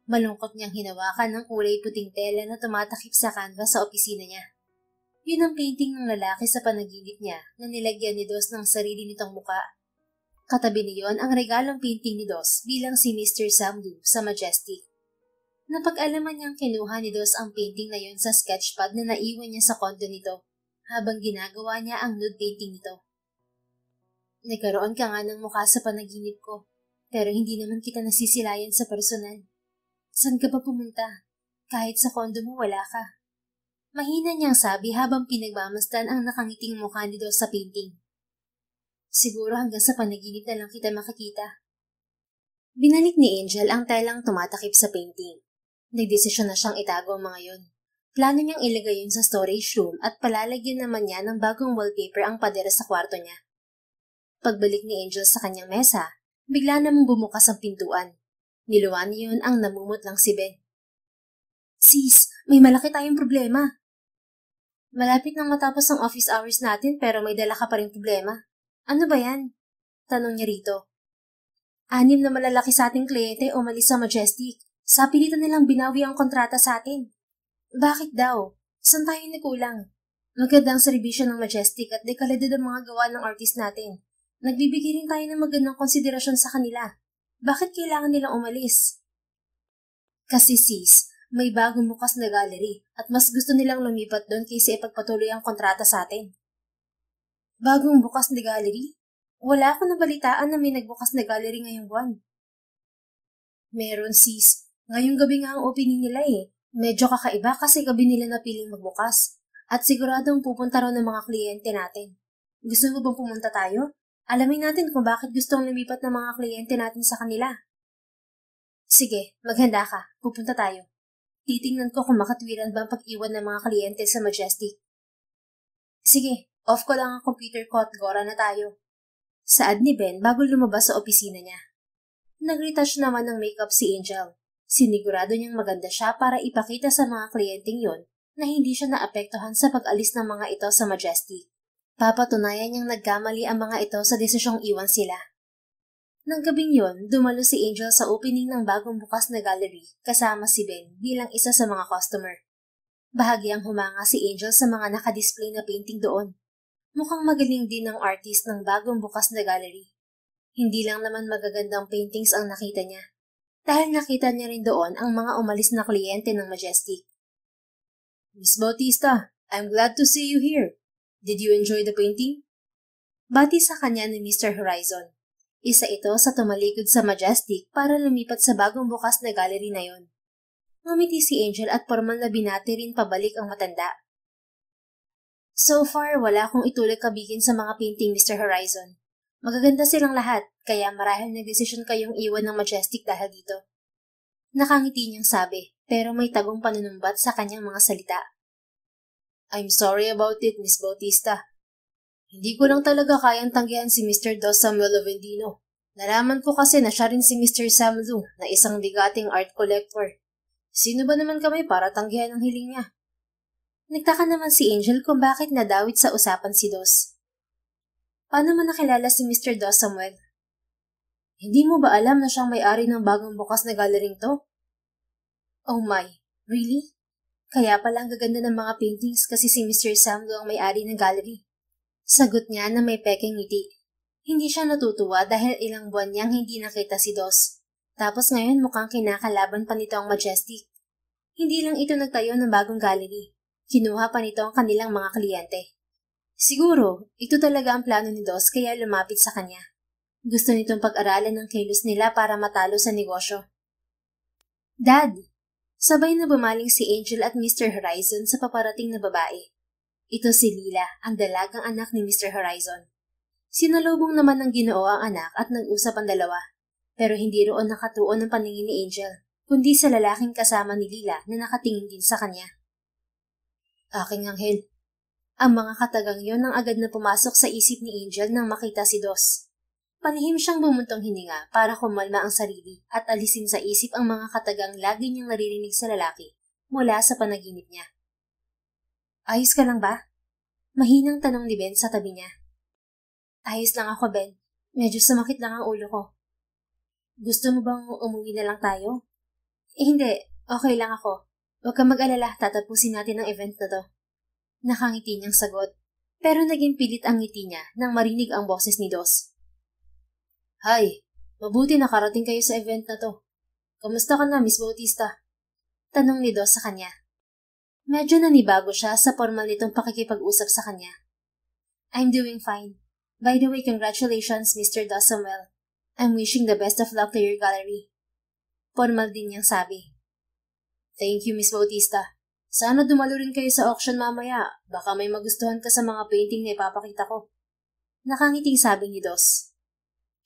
Malungkot niyang hinawakan ng kulay puting tela na tumatakip sa canvas sa opisina niya. Yun ang painting ng lalaki sa panaginip niya na nilagyan ni Dos ng sarili nitong muka Katabi niyon ang regalong painting ni Dos bilang si Mr. Samdu sa Majestic. Napag-alaman niyang kinuha ni Dos ang painting na yon sa sketchpad na naiwan niya sa kondo nito habang ginagawa niya ang nude painting nito. Nagkaroon ka nga ng mukha sa panaginip ko, pero hindi naman kita nasisilayan sa personal. San ka pa pumunta? Kahit sa kondo mo wala ka. Mahina niyang sabi habang pinagmamasdan ang nakangiting mukha ni Dos sa painting. Siguro hanggang sa panaginip na lang kita makikita. Binalik ni Angel ang telang tumatakip sa painting. Nagdesisyon na siyang itago ang mga yon. Plano niyang ilagay yun sa storage room at palalagyan naman niya ng bagong wallpaper ang padera sa kwarto niya. Pagbalik ni Angel sa kanyang mesa, bigla namang bumukas ang pintuan. Niluwan niyon ang namumot lang si Ben. Sis, may malaki tayong problema. Malapit nang matapos ang office hours natin pero may dala ka pa rin problema. Ano ba yan? Tanong niya rito. Anim na malalaki sa ating kliyente umalis sa Majestic. Sa pilitan nilang binawi ang kontrata sa atin. Bakit daw? Saan tayo nagkulang? Magandang serbisyo ng Majestic at dekalidad ang mga gawa ng artist natin. Nagbibigay rin tayo ng magandang konsiderasyon sa kanila. Bakit kailangan nilang umalis? Kasi sis, may bagong bukas na gallery at mas gusto nilang lumipat doon kaysa ipagpatuloy ang kontrata sa atin. Bagong bukas na gallery? Wala ako nabalitaan na may nagbukas na gallery ngayong buwan. Meron sis. Ngayong gabi nga ang opening nila eh. Medyo kakaiba kasi gabi nila napiling magbukas. At siguradong pupunta raw ng mga kliyente natin. Gusto mo bang pumunta tayo? Alamin natin kung bakit gustong lumipat ng mga kliyente natin sa kanila. Sige, maghanda ka. Pupunta tayo. Titingnan ko kung makatwiran ba ang pag-iwan ng mga kliyente sa Majestic. Sige, off ko lang ang computer ko at gora na tayo. Saad ni Ben bago lumabas sa opisina niya. Nag-retouch naman ng makeup si Angel. Sinigurado niyang maganda siya para ipakita sa mga kliyenteng yon na hindi siya naapektuhan sa pag-alis ng mga ito sa Majestic. Papatunayan niyang nagkamali ang mga ito sa desisyong iwan sila. Nang gabing yon, dumalo si Angel sa opening ng bagong bukas na gallery kasama si Ben bilang isa sa mga customer. Bahagyang humanga si Angel sa mga nakadisplay na painting doon. Mukhang magaling din ng artist ng bagong bukas na gallery. Hindi lang naman magagandang paintings ang nakita niya. Dahil nakita niya rin doon ang mga umalis na kliyente ng Majestic. Miss Bautista, I'm glad to see you here. Did you enjoy the painting? Bati sa kanya ni Mr. Horizon. Isa ito sa tumalikod sa Majestic para lumipat sa bagong bukas na gallery na yon. Ngumiti si Angel at formal na binati rin pabalik ang matanda. So far, wala akong ituloy kabigin sa mga painting, Mr. Horizon. Magaganda silang lahat, kaya marahil nagdesisyon kayong iwan ng Majestic dahil dito. Nakangiti niyang sabi, pero may tagong panunumbat sa kanyang mga salita. I'm sorry about it, Miss Bautista. Hindi ko lang talaga kayang tanggihan si Mr. Dos Samuel Ovendino. Nalaman ko kasi na siya rin si Mr. Sam Lu na isang bigating art collector. Sino ba naman kami para tanggihan ang hiling niya? Nagtaka naman si Angel kung bakit nadawit sa usapan si Dos. Paano mo nakilala si Mr. Dos Samuel? Hindi mo ba alam na siyang may-ari ng bagong bukas na galering to? Oh my, really? Kaya pala ang gaganda ng mga paintings kasi si Mr. Sam Lu ang may-ari ng gallery. Sagot niya na may peking ngiti. Hindi siya natutuwa dahil ilang buwan niyang hindi nakita si Dos. Tapos ngayon mukhang kinakalaban pa nito ang Majestic. Hindi lang ito nagtayo ng bagong gallery. Kinuha pa nito ang kanilang mga kliyente. Siguro, ito talaga ang plano ni Dos kaya lumapit sa kanya. Gusto nitong pag-aralan ng kilos nila para matalo sa negosyo. Dad! Sabay na bumaling si Angel at Mr. Horizon sa paparating na babae. Ito si Lila, ang dalagang anak ni Mr. Horizon. Sinalubong naman ng ginoo ang anak at nag-usap ang dalawa. Pero hindi roon nakatuon ng paningin ni Angel, kundi sa lalaking kasama ni Lila na nakatingin din sa kanya. Aking anghel. Ang mga katagang yon ang agad na pumasok sa isip ni Angel nang makita si Dos. Panihim siyang bumuntong hininga para kumalma ang sarili at alisin sa isip ang mga katagang lagi niyang naririnig sa lalaki mula sa panaginip niya. Ayos ka lang ba? Mahinang tanong ni Ben sa tabi niya. Ayos lang ako, Ben. Medyo sumakit lang ang ulo ko. Gusto mo bang umuwi na lang tayo? Eh, hindi. Okay lang ako. Huwag kang mag-alala, tatapusin natin ang event na to. Nakangiti niyang sagot, pero naging pilit ang ngiti niya nang marinig ang boses ni Dos. Hay, mabuti nakarating kayo sa event na to. Kamusta ka na, Miss Bautista? Tanong ni Dos sa kanya. Medyo nanibago siya sa formal nitong pakikipag-usap sa kanya. I'm doing fine. By the way, congratulations, Mr. Dawsonwell. I'm wishing the best of luck to your gallery. Formal din niyang sabi. Thank you, Miss Bautista. Sana dumalo rin kayo sa auction mamaya. Baka may magustuhan ka sa mga painting na ipapakita ko. Nakangiting sabi ni Dos.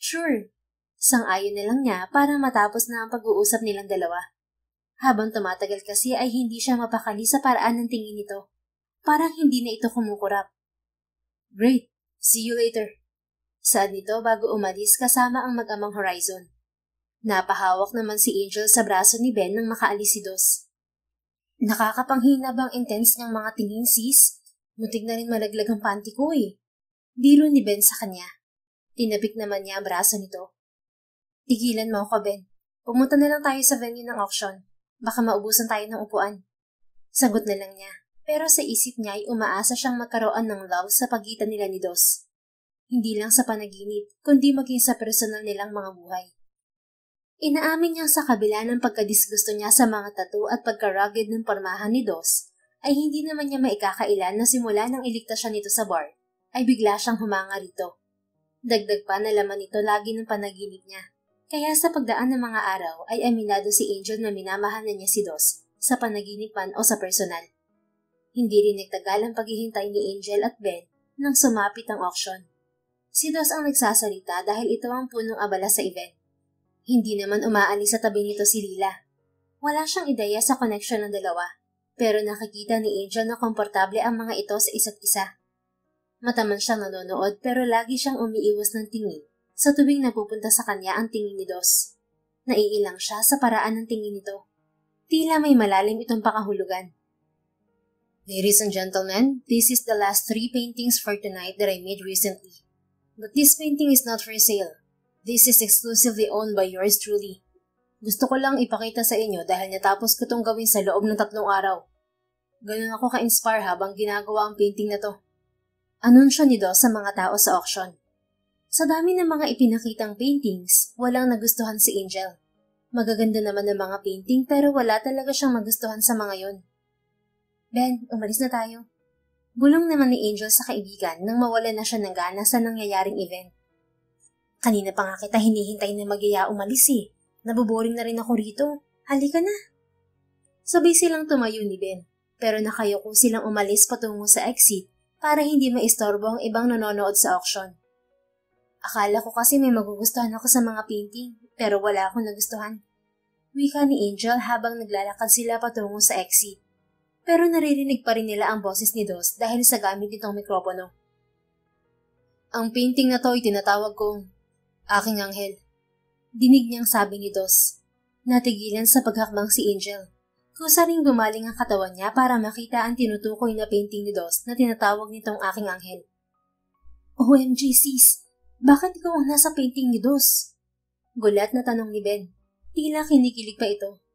Sure. Sang-ayon na lang niya para matapos na ang pag-uusap nilang dalawa. Habang tumatagal kasi ay hindi siya mapakali sa paraan ng tingin nito. Parang hindi na ito kumukurap. Great. See you later. Saad nito bago umalis kasama ang mag-amang Horizon. Napahawak naman si Angel sa braso ni Ben nang makaalis si Dos. Nakakapanghina bang intense niyang mga tingin, sis? Mutig na rin malaglag ang panty ko eh. Biro ni Ben sa kanya. Tinabik naman niya ang braso nito. Tigilan mo ako, Ben. Pumunta na lang tayo sa venue ng auction. Baka maubusan tayo ng upuan. Sagot na lang niya. Pero sa isip niya ay umaasa siyang magkaroon ng love sa pagitan nila ni Dos. Hindi lang sa panaginip, kundi maging sa personal nilang mga buhay. Inaamin niyang sa kabila ng pagkadisgusto niya sa mga tattoo at pagka-rugged ng pormahan ni Dos, ay hindi naman niya maikakailan na simula nang iligtas siya nito sa bar, ay bigla siyang humanga rito. Dagdag pa na laman nito lagi ng panaginip niya. Kaya sa pagdaan ng mga araw ay aminado si Angel na minamahal na niya si Dos sa panaginip man o sa personal. Hindi rin nagtagal ang paghihintay ni Angel at Ben nang sumapit ang auction. Si Dos ang nagsasalita dahil ito ang punong abala sa event. Hindi naman umaalis sa tabi nito si Lila. Wala siyang ideya sa connection ng dalawa, pero nakikita ni Angel na komportable ang mga ito sa isa't isa. Mataman siyang nanonood pero lagi siyang umiiwas ng tingin sa tuwing napupunta sa kanya ang tingin ni Dos. Naiilang siya sa paraan ng tingin nito. Tila may malalim itong pakahulugan. Ladies and gentlemen, this is the last three paintings for tonight that I made recently. But this painting is not for sale. This is exclusively owned by yours truly. Gusto ko lang ipakita sa inyo dahil natapos ko itong gawin sa loob ng tatlong araw. Ganun ako ka-inspire habang ginagawa ang painting na to. Anunsyo ni sa mga tao sa auction. Sa dami ng mga ipinakitang paintings, walang nagustuhan si Angel. Magaganda naman ng mga painting pero wala talaga siyang magustuhan sa mga yon. Ben, umalis na tayo. Bulong naman ni Angel sa kaibigan nang mawala na siya ng gana sa nangyayaring event. Kanina pa nga kita hinihintay na magyaya umalis eh. Nabuboring na rin ako rito. Halika na. Sabay silang tumayo ni Ben, pero nakayoko silang umalis patungo sa exit para hindi maistorbo ang ibang nanonood sa auction. Akala ko kasi may magugustuhan ako sa mga painting, pero wala akong nagustuhan. Wika ni Angel habang naglalakad sila patungo sa exit. Pero naririnig pa rin nila ang boses ni Dos dahil sa gamit nitong mikropono. Ang painting na to ay tinatawag kong Aking anghel. Dinig niyang sabi ni Dos. Natigilan sa paghakbang si Angel. Kusa ring gumaling ang katawan niya para makita ang tinutukoy na painting ni Dos na tinatawag nitong aking anghel. OMG sis, bakit ikaw ang nasa painting ni Dos? Gulat na tanong ni Ben. Tila kinikilig pa ito.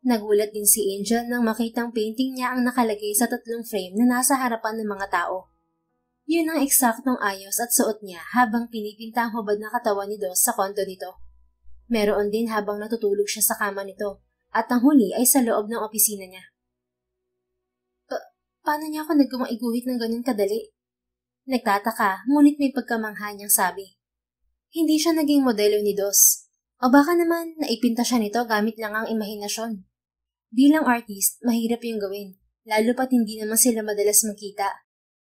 Nagulat din si Angel nang makitang painting niya ang nakalagay sa tatlong frame na nasa harapan ng mga tao. Yun ang eksaktong ayos at suot niya habang pinipinta ang hubad na katawan ni Dos sa kondo nito. Meron din habang natutulog siya sa kama nito at ang huli ay sa loob ng opisina niya. Pa- paano niya ako nagkumaiguhit ng ganun kadali? Nagtataka, ngunit may pagkamangha niyang sabi. Hindi siya naging modelo ni Dos. O baka naman, naipinta siya nito gamit lang ang imahinasyon. Bilang artist, mahirap yung gawin, lalo pat hindi naman sila madalas makita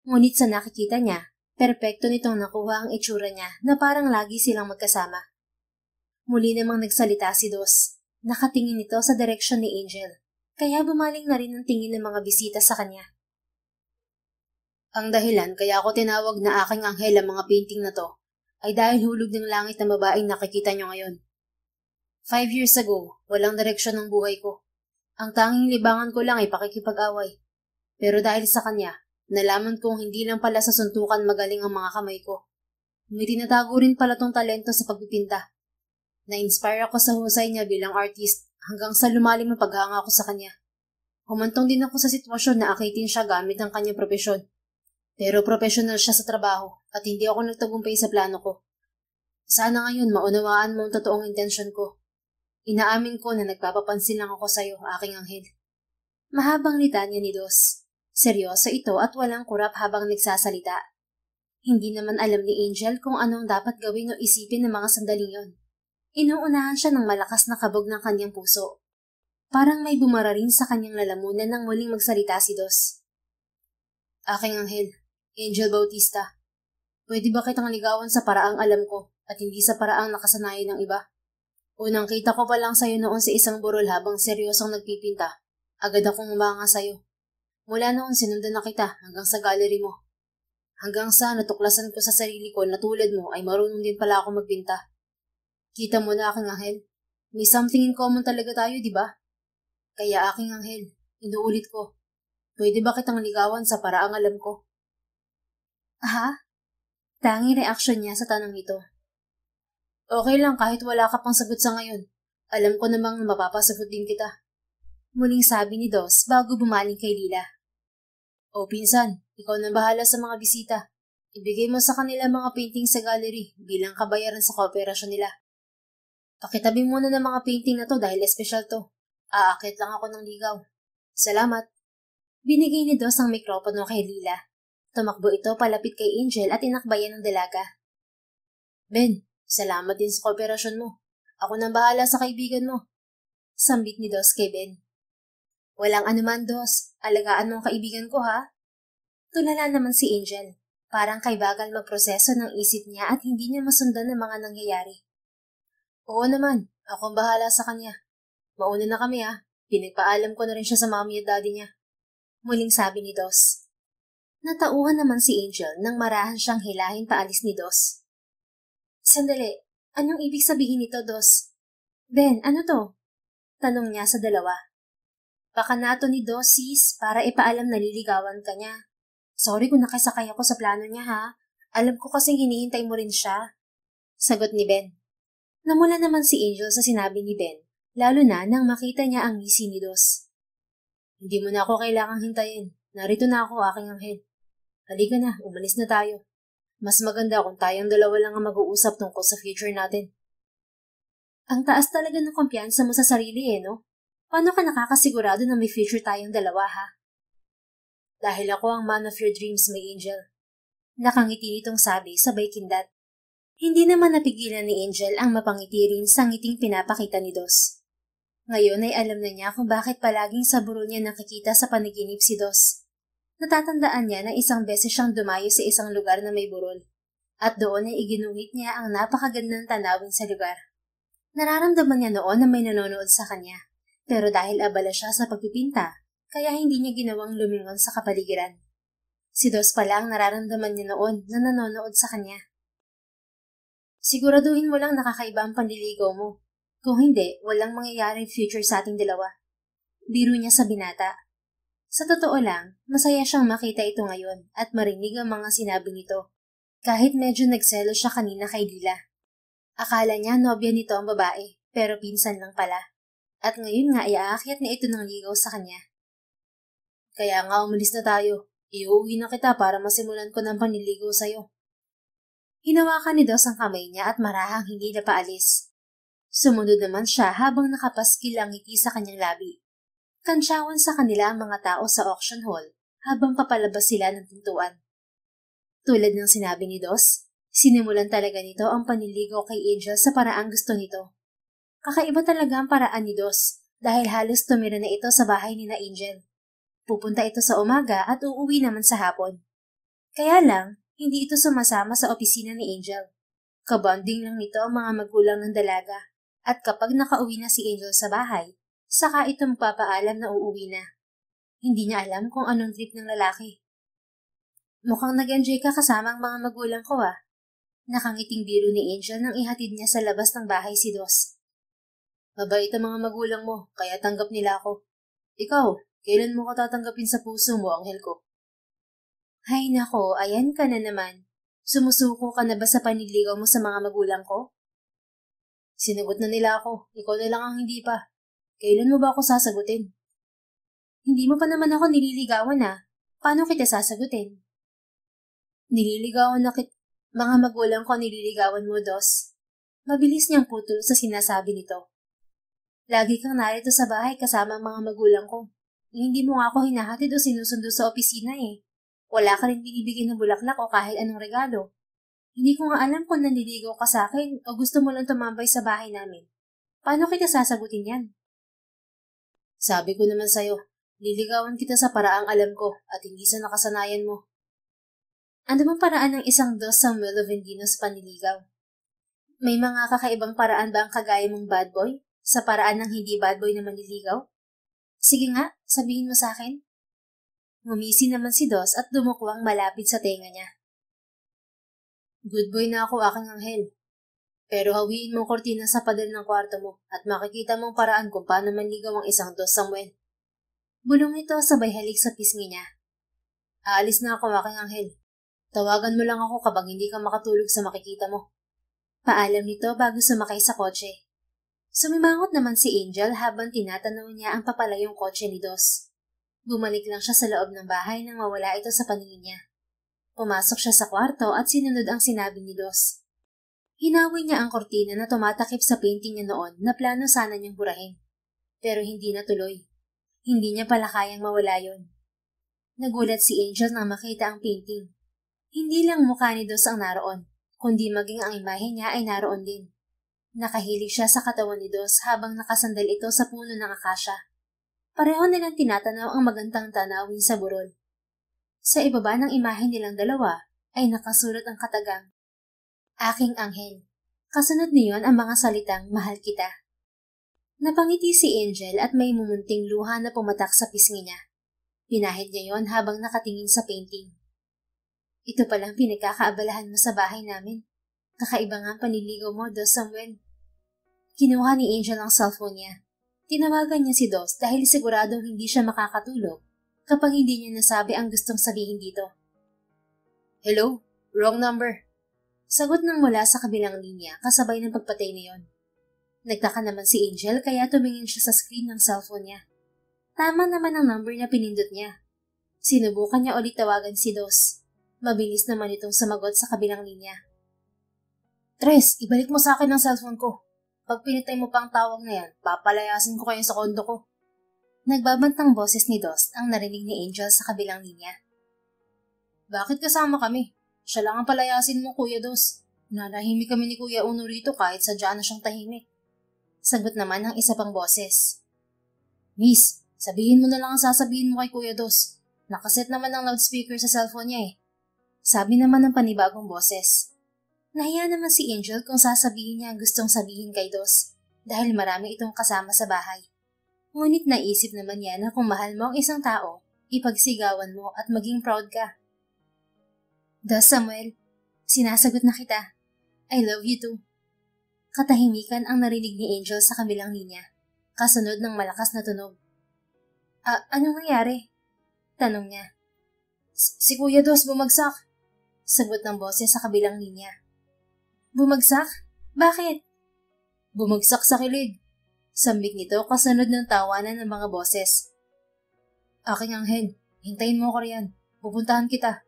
Ngunit sa nakikita niya, perpekto nitong nakuha ang itsura niya na parang lagi silang magkasama. Muli namang nagsalita si Dos. Nakatingin ito sa direksyon ni Angel, kaya bumaling na rin ang tingin ng mga bisita sa kanya. Ang dahilan kaya ako tinawag na aking anghel ang mga painting na to ay dahil hulog ng langit na babaeng nakikita nyo ngayon. Five years ago, walang direksyon ng buhay ko. Ang tanging libangan ko lang ay pakikipag-away. Pero dahil sa kanya, Nalaman kong hindi lang pala sa suntukan magaling ang mga kamay ko. May tinatago rin pala tong talento sa pagpipinta. Na-inspire ako sa husay niya bilang artist hanggang sa lumalim ang paghanga ko sa kanya. Humantong din ako sa sitwasyon na akitin siya gamit ang kanyang propesyon. Pero professional siya sa trabaho at hindi ako nagtagumpay sa plano ko. Sana ngayon maunawaan mo ang totoong intensyon ko. Inaamin ko na nagpapapansin lang ako sa iyo, aking anghel. Mahabang litanya ni Dos. Seryoso ito at walang kurap habang nagsasalita. Hindi naman alam ni Angel kung anong dapat gawin o isipin ng mga sandaling yon. Inuunahan siya ng malakas na kabog ng kanyang puso. Parang may bumara rin sa kanyang lalamunan nang muling magsalita si Dos. Aking anghel, Angel Bautista, pwede ba kitang ligawan sa paraang alam ko at hindi sa paraang nakasanayan ng iba? Unang kita ko pa lang sa'yo noon sa isang burol habang seryosong nagpipinta. Agad akong umanga sa'yo. Mula noon sinundan na kita hanggang sa gallery mo. Hanggang sa natuklasan ko sa sarili ko na tulad mo ay marunong din pala ako magbinta. Kita mo na aking anghel. May something in common talaga tayo, di ba? Kaya aking anghel, inuulit ko. Pwede ba kitang ligawan sa paraang alam ko? Aha? Tangi reaksyon niya sa tanong ito. Okay lang kahit wala ka pang sagot sa ngayon. Alam ko namang mapapasagot din kita. Muling sabi ni Dos bago bumaling kay Lila. O pinsan, ikaw na bahala sa mga bisita. Ibigay mo sa kanila mga painting sa gallery bilang kabayaran sa kooperasyon nila. Pakitabi muna ng mga painting na to dahil espesyal to. Aakit lang ako ng ligaw. Salamat. Binigay ni Dos ang mikropono kay Lila. Tumakbo ito palapit kay Angel at inakbayan ng dalaga. Ben, salamat din sa kooperasyon mo. Ako nang bahala sa kaibigan mo. Sambit ni Dos kay Ben. Walang anuman, Dos. Alagaan mo ang kaibigan ko, ha? Tulala naman si Angel. Parang kay bagal magproseso ng isip niya at hindi niya masundan ng mga nangyayari. Oo naman, ako ang bahala sa kanya. Mauna na kami ha, pinagpaalam ko na rin siya sa mami at daddy niya. Muling sabi ni Dos. Natauhan naman si Angel nang marahan siyang hilahin paalis ni Dos. Sandali, anong ibig sabihin nito, Dos? Ben, ano to? Tanong niya sa dalawa. Baka nato ni Dos, sis, para ipaalam na liligawan ka niya. Sorry kung nakasakay ako sa plano niya ha. Alam ko kasing hinihintay mo rin siya. Sagot ni Ben. Namula naman si Angel sa sinabi ni Ben, lalo na nang makita niya ang ngisi ni Dos. Hindi mo na ako kailangang hintayin. Narito na ako, aking anghel. Halika na, umalis na tayo. Mas maganda kung tayong dalawa lang ang mag-uusap tungkol sa future natin. Ang taas talaga ng kumpiyansa mo sa sarili eh, no? Paano ka nakakasigurado na may future tayong dalawa, ha? Dahil ako ang man of your dreams, my angel. Nakangiti nitong sabi sabay kindat. Hindi naman napigilan ni Angel ang mapangiti rin sa ngiting pinapakita ni Dos. Ngayon ay alam na niya kung bakit palaging sa buro niya nakikita sa panaginip si Dos. Natatandaan niya na isang beses siyang dumayo sa isang lugar na may burol. At doon ay iginuhit niya ang napakagandang tanawin sa lugar. Nararamdaman niya noon na may nanonood sa kanya. Pero dahil abala siya sa pagpipinta, kaya hindi niya ginawang lumingon sa kapaligiran. Si Dos pala ang nararamdaman niya noon na nanonood sa kanya. Siguraduhin mo lang nakakaiba ang panliligaw mo. Kung hindi, walang mangyayaring future sa ating dalawa. Biro niya sa binata. Sa totoo lang, masaya siyang makita ito ngayon at marinig ang mga sinabi nito. Kahit medyo nagselo siya kanina kay Lila. Akala niya nobya nito ang babae, pero pinsan lang pala. At ngayon nga ay aakyat na ito ng ligaw sa kanya. Kaya nga umalis na tayo. Iuwi na kita para masimulan ko ng panliligaw sa'yo. Hinawakan ni Dos ang kamay niya at marahang hindi na paalis. Sumunod naman siya habang nakapaskil ang ngiti sa kanyang labi. Kansyawan sa kanila ang mga tao sa auction hall habang papalabas sila ng pintuan. Tulad ng sinabi ni Dos, sinimulan talaga nito ang panliligaw kay Angel sa paraang gusto nito. Kakaiba talaga ang paraan ni Dos dahil halos tumira na ito sa bahay ni na Angel. Pupunta ito sa umaga at uuwi naman sa hapon. Kaya lang, hindi ito sumasama sa opisina ni Angel. Kabonding lang nito ang mga magulang ng dalaga. At kapag nakauwi na si Angel sa bahay, saka ito magpapaalam na uuwi na. Hindi niya alam kung anong trip ng lalaki. Mukhang nag-enjoy ka kasama ang mga magulang ko ah. Nakangiting biro ni Angel nang ihatid niya sa labas ng bahay si Dos. Mabait ang mga magulang mo, kaya tanggap nila ako. Ikaw, Kailan mo ko tatanggapin sa puso mo, anghel ko? Hay nako, ayan ka na naman. Sumusuko ka na ba sa paniligaw mo sa mga magulang ko? Sinagot na nila ako. Ikaw na lang ang hindi pa. Kailan mo ba ako sasagutin? Hindi mo pa naman ako nililigawan ah. Paano kita sasagutin? Nililigawan na kit... Mga magulang ko nililigawan mo, Dos. Mabilis niyang putol sa sinasabi nito. Lagi kang narito sa bahay kasama ang mga magulang ko. Hindi mo nga ako hinahatid o sinusundo sa opisina eh. Wala ka rin binibigay ng bulaklak o kahit anong regalo. Hindi ko nga alam kung nanliligaw ka sa akin o gusto mo lang tumambay sa bahay namin. Paano kita sasagutin yan? Sabi ko naman sa'yo, liligawan kita sa paraang alam ko at hindi sa nakasanayan mo. Ano bang paraan ng isang dos Samuel Vendino sa panliligaw? May mga kakaibang paraan ba ang kagaya mong bad boy sa paraan ng hindi bad boy na manliligaw? Sige nga, sabihin mo sa akin. Ngumisi naman si Dos at dumukwang malapit sa tenga niya. Good boy na ako aking anghel. Pero hawiin mong kortina sa padal ng kwarto mo at makikita mong paraan kung paano manligaw ang isang Dos Samuel. Bulong ito sabay halik sa pisngi niya. Aalis na ako aking anghel. Tawagan mo lang ako kapag hindi ka makatulog sa makikita mo. Paalam nito bago sumakay sa kotse. Sumimangot naman si Angel habang tinatanaw niya ang papalayong kotse ni Dos. Bumalik lang siya sa loob ng bahay nang mawala ito sa paningin niya. Pumasok siya sa kwarto at sinunod ang sinabi ni Dos. Hinawi niya ang kortina na tumatakip sa painting niya noon na plano sana niyang burahin. Pero hindi natuloy. Hindi niya pala kayang mawala yon. Nagulat si Angel nang makita ang painting. Hindi lang mukha ni Dos ang naroon, kundi maging ang imahe niya ay naroon din. Nakahilig siya sa katawan ni Dos habang nakasandal ito sa puno ng akasya. Pareho nilang tinatanaw ang magandang tanawin sa burol. Sa ibaba ng imahe nilang dalawa ay nakasulat ang katagang, Aking Anghel. Kasunod niyon ang mga salitang Mahal Kita. Napangiti si Angel at may mumunting luha na pumatak sa pisngi niya. Pinahid niya yon habang nakatingin sa painting. Ito palang pinagkakaabalahan mo sa bahay namin. Kakaiba nga paniligaw mo, Dos Samuel. Kinuha ni Angel ang cellphone niya Tinawagan niya si Dos dahil siguradong hindi siya makakatulog kapag hindi niya nasabi ang gustong sabihin dito. Hello? Wrong number. Sagot ng mula sa kabilang linya kasabay ng pagpatay na yon. Nagtaka naman si Angel kaya tumingin siya sa screen ng cellphone niya. Tama naman ang number na pinindot niya. Sinubukan niya ulit tawagan si Dos. Mabilis naman itong sumagot sa kabilang linya. Tres, ibalik mo sa akin ang cellphone ko. Pag pinitay mo pa ang tawag na yan, papalayasin ko kayo sa kondo ko. Nagbabantang boses ni Dos ang narinig ni Angel sa kabilang linya. Bakit kasama kami? Siya lang ang palayasin mo, Kuya Dos. Nanahimik kami ni Kuya Uno rito kahit sadya na siyang tahimik. Sagot naman ng isa pang boses. Miss, sabihin mo na lang ang sasabihin mo kay Kuya Dos. Nakaset naman ang loudspeaker sa cellphone niya eh. Sabi naman ng panibagong boses. Nahiya naman si Angel kung sasabihin niya ang gustong sabihin kay Dos dahil marami itong kasama sa bahay. Ngunit naisip naman niya na kung mahal mo ang isang tao, ipagsigawan mo at maging proud ka. Dos Samuel, sinasagot na kita. I love you too. Katahimikan ang narinig ni Angel sa kabilang linya, kasunod ng malakas na tunog. Ah, anong nangyari? Tanong niya. Si Kuya Dos bumagsak. Sagot ng boses sa kabilang linya. Bumagsak? Bakit? Bumagsak sa kilig. Sambik nito kasunod ng tawanan ng mga boses. Aking anghel, hintayin mo ko riyan. Pupuntahan kita.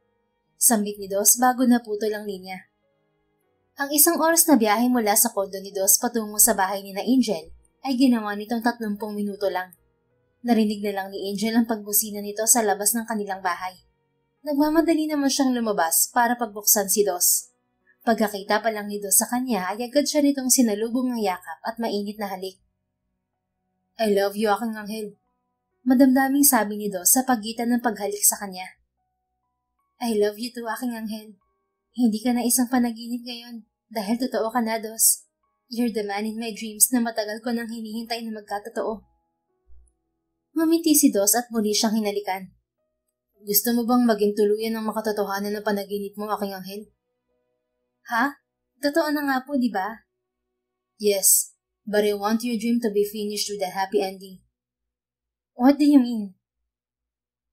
Sambit ni Dos bago naputol ang linya. Ang isang oras na biyahe mula sa kondo ni Dos patungo sa bahay ni na Angel ay ginawa nitong 30 minuto lang. Narinig na lang ni Angel ang pagbusina nito sa labas ng kanilang bahay. Nagmamadali naman siyang lumabas para pagbuksan si Dos. Pagkakita pa lang ni Dos sa kanya ay agad siya nitong sinalubong ng yakap at mainit na halik. I love you, aking anghel. Madamdaming sabi ni Dos sa pagitan ng paghalik sa kanya. I love you too, aking anghel. Hindi ka na isang panaginip ngayon dahil totoo ka na, Dos. You're the man in my dreams na matagal ko nang hinihintay na magkatotoo. Ngumiti si Dos at muli siyang hinalikan. Gusto mo bang maging tuluyan ng makatotohanan ng panaginip mo, aking anghel? Ha? Totoo na nga po, di ba? Yes, but I want your dream to be finished with a happy ending. What do you mean?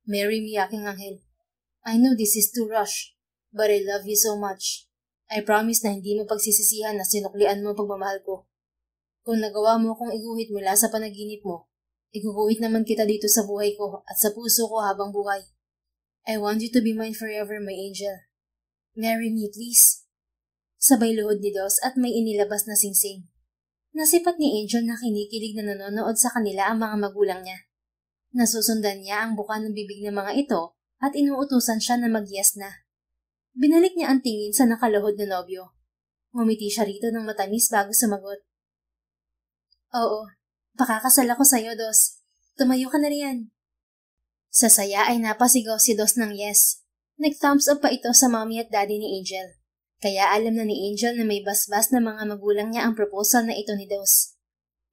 Marry me, aking anghel. I know this is too rush, but I love you so much. I promise na hindi mo pagsisisihan na sinuklian mo pagmamahal ko. Kung nagawa mo kong iguhit mula sa panaginip mo, iguguhit naman kita dito sa buhay ko at sa puso ko habang buhay. I want you to be mine forever, my angel. Marry me, please. Sabay luhod ni Dos at may inilabas na singsing. Nasipat ni Angel na kinikilig na nanonood sa kanila ang mga magulang niya. Nasusundan niya ang buka ng bibig ng mga ito at inuutusan siya na mag-yes na. Binalik niya ang tingin sa nakaluhod na nobyo. Ngumiti siya rito ng matamis bago sumagot. Oo, pakakasal ako sa'yo, Dos. Tumayo ka na riyan. Sa saya ay napasigaw si Dos ng yes. Nag-thumbs up pa ito sa mommy at daddy ni Angel. Kaya alam na ni Angel na may basbas na mga magulang niya ang proposal na ito ni Dos.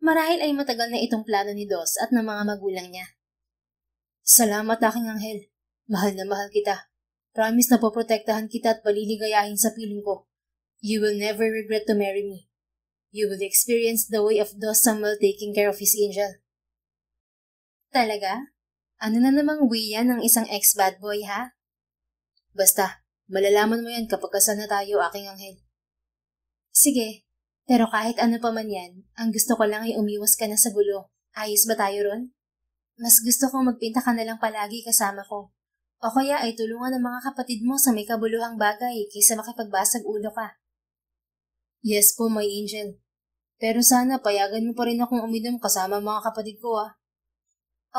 Marahil ay matagal na itong plano ni Dos at ng mga magulang niya. Salamat aking anghel. Mahal na mahal kita. Promise na poprotektahan kita at paliligayahin sa piling ko. You will never regret to marry me. You will experience the way of Dos Samuel taking care of his angel. Talaga? Ano na namang way yan ng isang ex-bad boy, ha? Basta, Malalaman mo yan kapag kasal tayo, aking anghel. Sige, pero kahit ano pa man yan, ang gusto ko lang ay umiwas ka na sa gulo. Ayos ba tayo ron? Mas gusto kong magpinta ka na lang palagi kasama ko. O kaya ay tulungan ng mga kapatid mo sa may kabuluhang bagay kaysa makipagbasag ulo ka. Yes po, my angel. Pero sana payagan mo pa rin akong uminom kasama mga kapatid ko ah.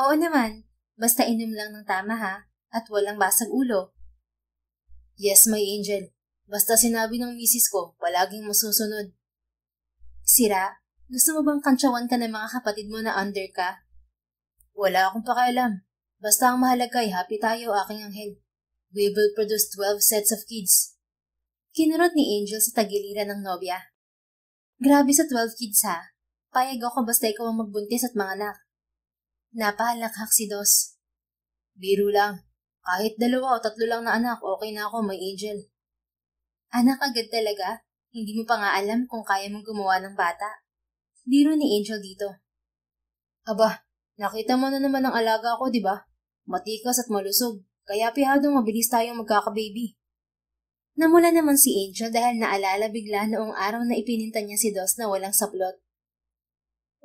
Oo naman, basta inom lang ng tama ha, at walang basag ulo. Yes, my angel. Basta sinabi ng misis ko, palaging masusunod. Sira, gusto mo bang kantsawan ka ng mga kapatid mo na under ka? Wala akong pakialam. Basta ang mahalaga ay happy tayo, aking anghel. We will produce 12 sets of kids. Kinurot ni Angel sa tagiliran ng nobya. Grabe sa 12 kids ha. Payag ako basta ikaw ang magbuntis at mga anak. Napahalakhak si Dos. Biro lang. Kahit dalawa o tatlo lang na anak, okay na ako, may angel. Anak agad talaga? Hindi mo pa nga alam kung kaya mong gumawa ng bata. Biro ni Angel dito. Aba, nakita mo na naman ang alaga ko, di ba? Matikas at malusog, kaya pihadong mabilis tayong magkakababy. Namula naman si Angel dahil naalala bigla noong araw na ipininta niya si Dos na walang saplot.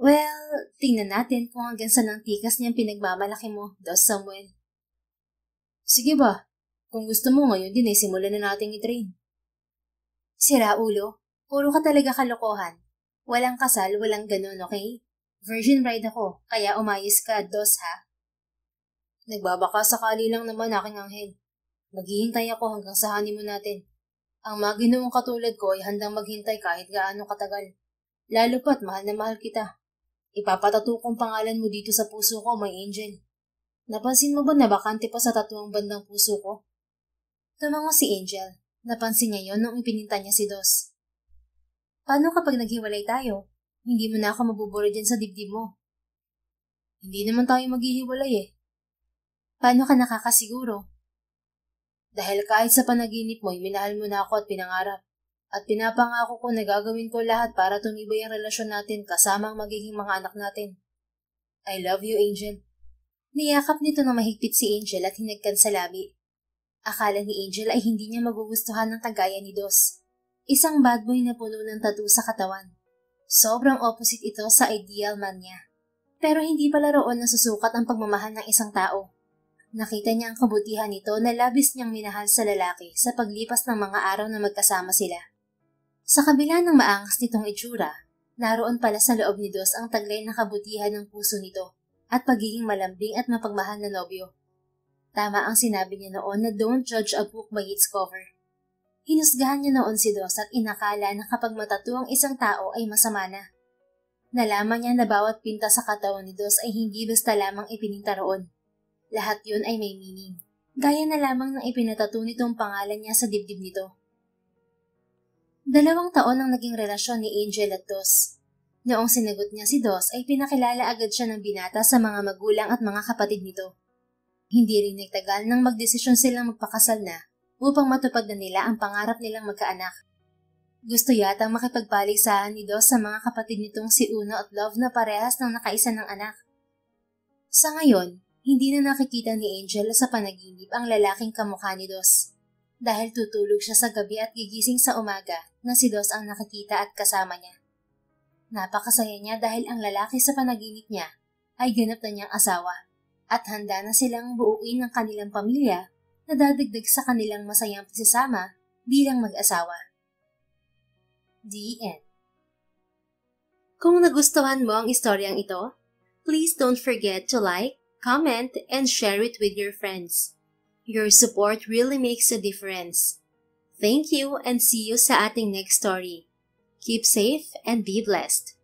Well, tingnan natin kung hanggang saan ang tikas niyang pinagmamalaki mo, Dos Samuel. Sige ba? Kung gusto mo ngayon din ay simulan na nating i-train. Sira ulo, puro ka talaga kalokohan. Walang kasal, walang ganun, okay? Virgin bride ako, kaya umayos ka, Dos ha? Nagbabaka sakali lang naman aking anghel. Maghihintay ako hanggang sa honeymoon natin. Ang mga ginoong katulad ko ay handang maghintay kahit gaano katagal. Lalo pat mahal na mahal kita. Ipapatato kong pangalan mo dito sa puso ko, my angel. Napansin mo ba na bakante pa sa tatuang bandang puso ko? Tumango si Angel. Napansin niya yon nung ipininta niya si Dos. Paano kapag naghiwalay tayo? Hindi mo na ako mabubura dyan sa dibdib mo. Hindi naman tayo maghihiwalay eh. Paano ka nakakasiguro? Dahil kahit sa panaginip mo, minahal mo na ako at pinangarap. At pinapangako ko na gagawin ko lahat para tumibay ang relasyon natin kasama ang magiging mga anak natin. I love you, Angel. Niyakap nito na mahigpit si Angel at hinagkan sa labi. Akala ni Angel ay hindi niya magugustuhan ng kagaya ni Dos. Isang bad boy na puno ng tattoo sa katawan. Sobrang opposite ito sa ideal man niya. Pero hindi pala roon nasusukat ang pagmamahal ng isang tao. Nakita niya ang kabutihan nito na labis niyang minahal sa lalaki sa paglipas ng mga araw na magkasama sila. Sa kabila ng maangas nitong itsura, naroon pala sa loob ni Dos ang taglay na kabutihan ng puso nito at pagiging malambing at mapagmahal na nobyo. Tama ang sinabi niya noon na don't judge a book by its cover. Hinusgahan niya noon si Dos at inakala na kapag matatu ang isang tao ay masama na. Nalaman niya na bawat pinta sa katawan ni Dos ay hindi basta lamang ipininta roon lahat yun ay may meaning. Gaya na lamang ng ipinatato nitong pangalan niya sa dibdib nito. Dalawang taon ang naging relasyon ni Angel at Dos. Noong sinagot niya si Dos ay pinakilala agad siya ng binata sa mga magulang at mga kapatid nito. Hindi rin nagtagal nang magdesisyon silang magpakasal na upang matupad na nila ang pangarap nilang magkaanak. Gusto yatang makipagpaligsahan ni Dos sa mga kapatid nitong si Uno at Love na parehas ng nakaisa ng anak. Sa ngayon, hindi na nakikita ni Angel sa panaginip ang lalaking kamukha ni Dos. Dahil tutulog siya sa gabi at gigising sa umaga na si Dos ang nakikita at kasama niya. Napakasaya niya dahil ang lalaki sa panaginip niya ay ganap na niyang asawa at handa na silang buuin ng kanilang pamilya na dadagdag sa kanilang masayang pagsasama bilang mag-asawa. The End Kung nagustuhan mo ang istoryang ito, please don't forget to like, comment, and share it with your friends. Your support really makes a difference. Thank you and see you sa ating next story. Keep safe and be blessed.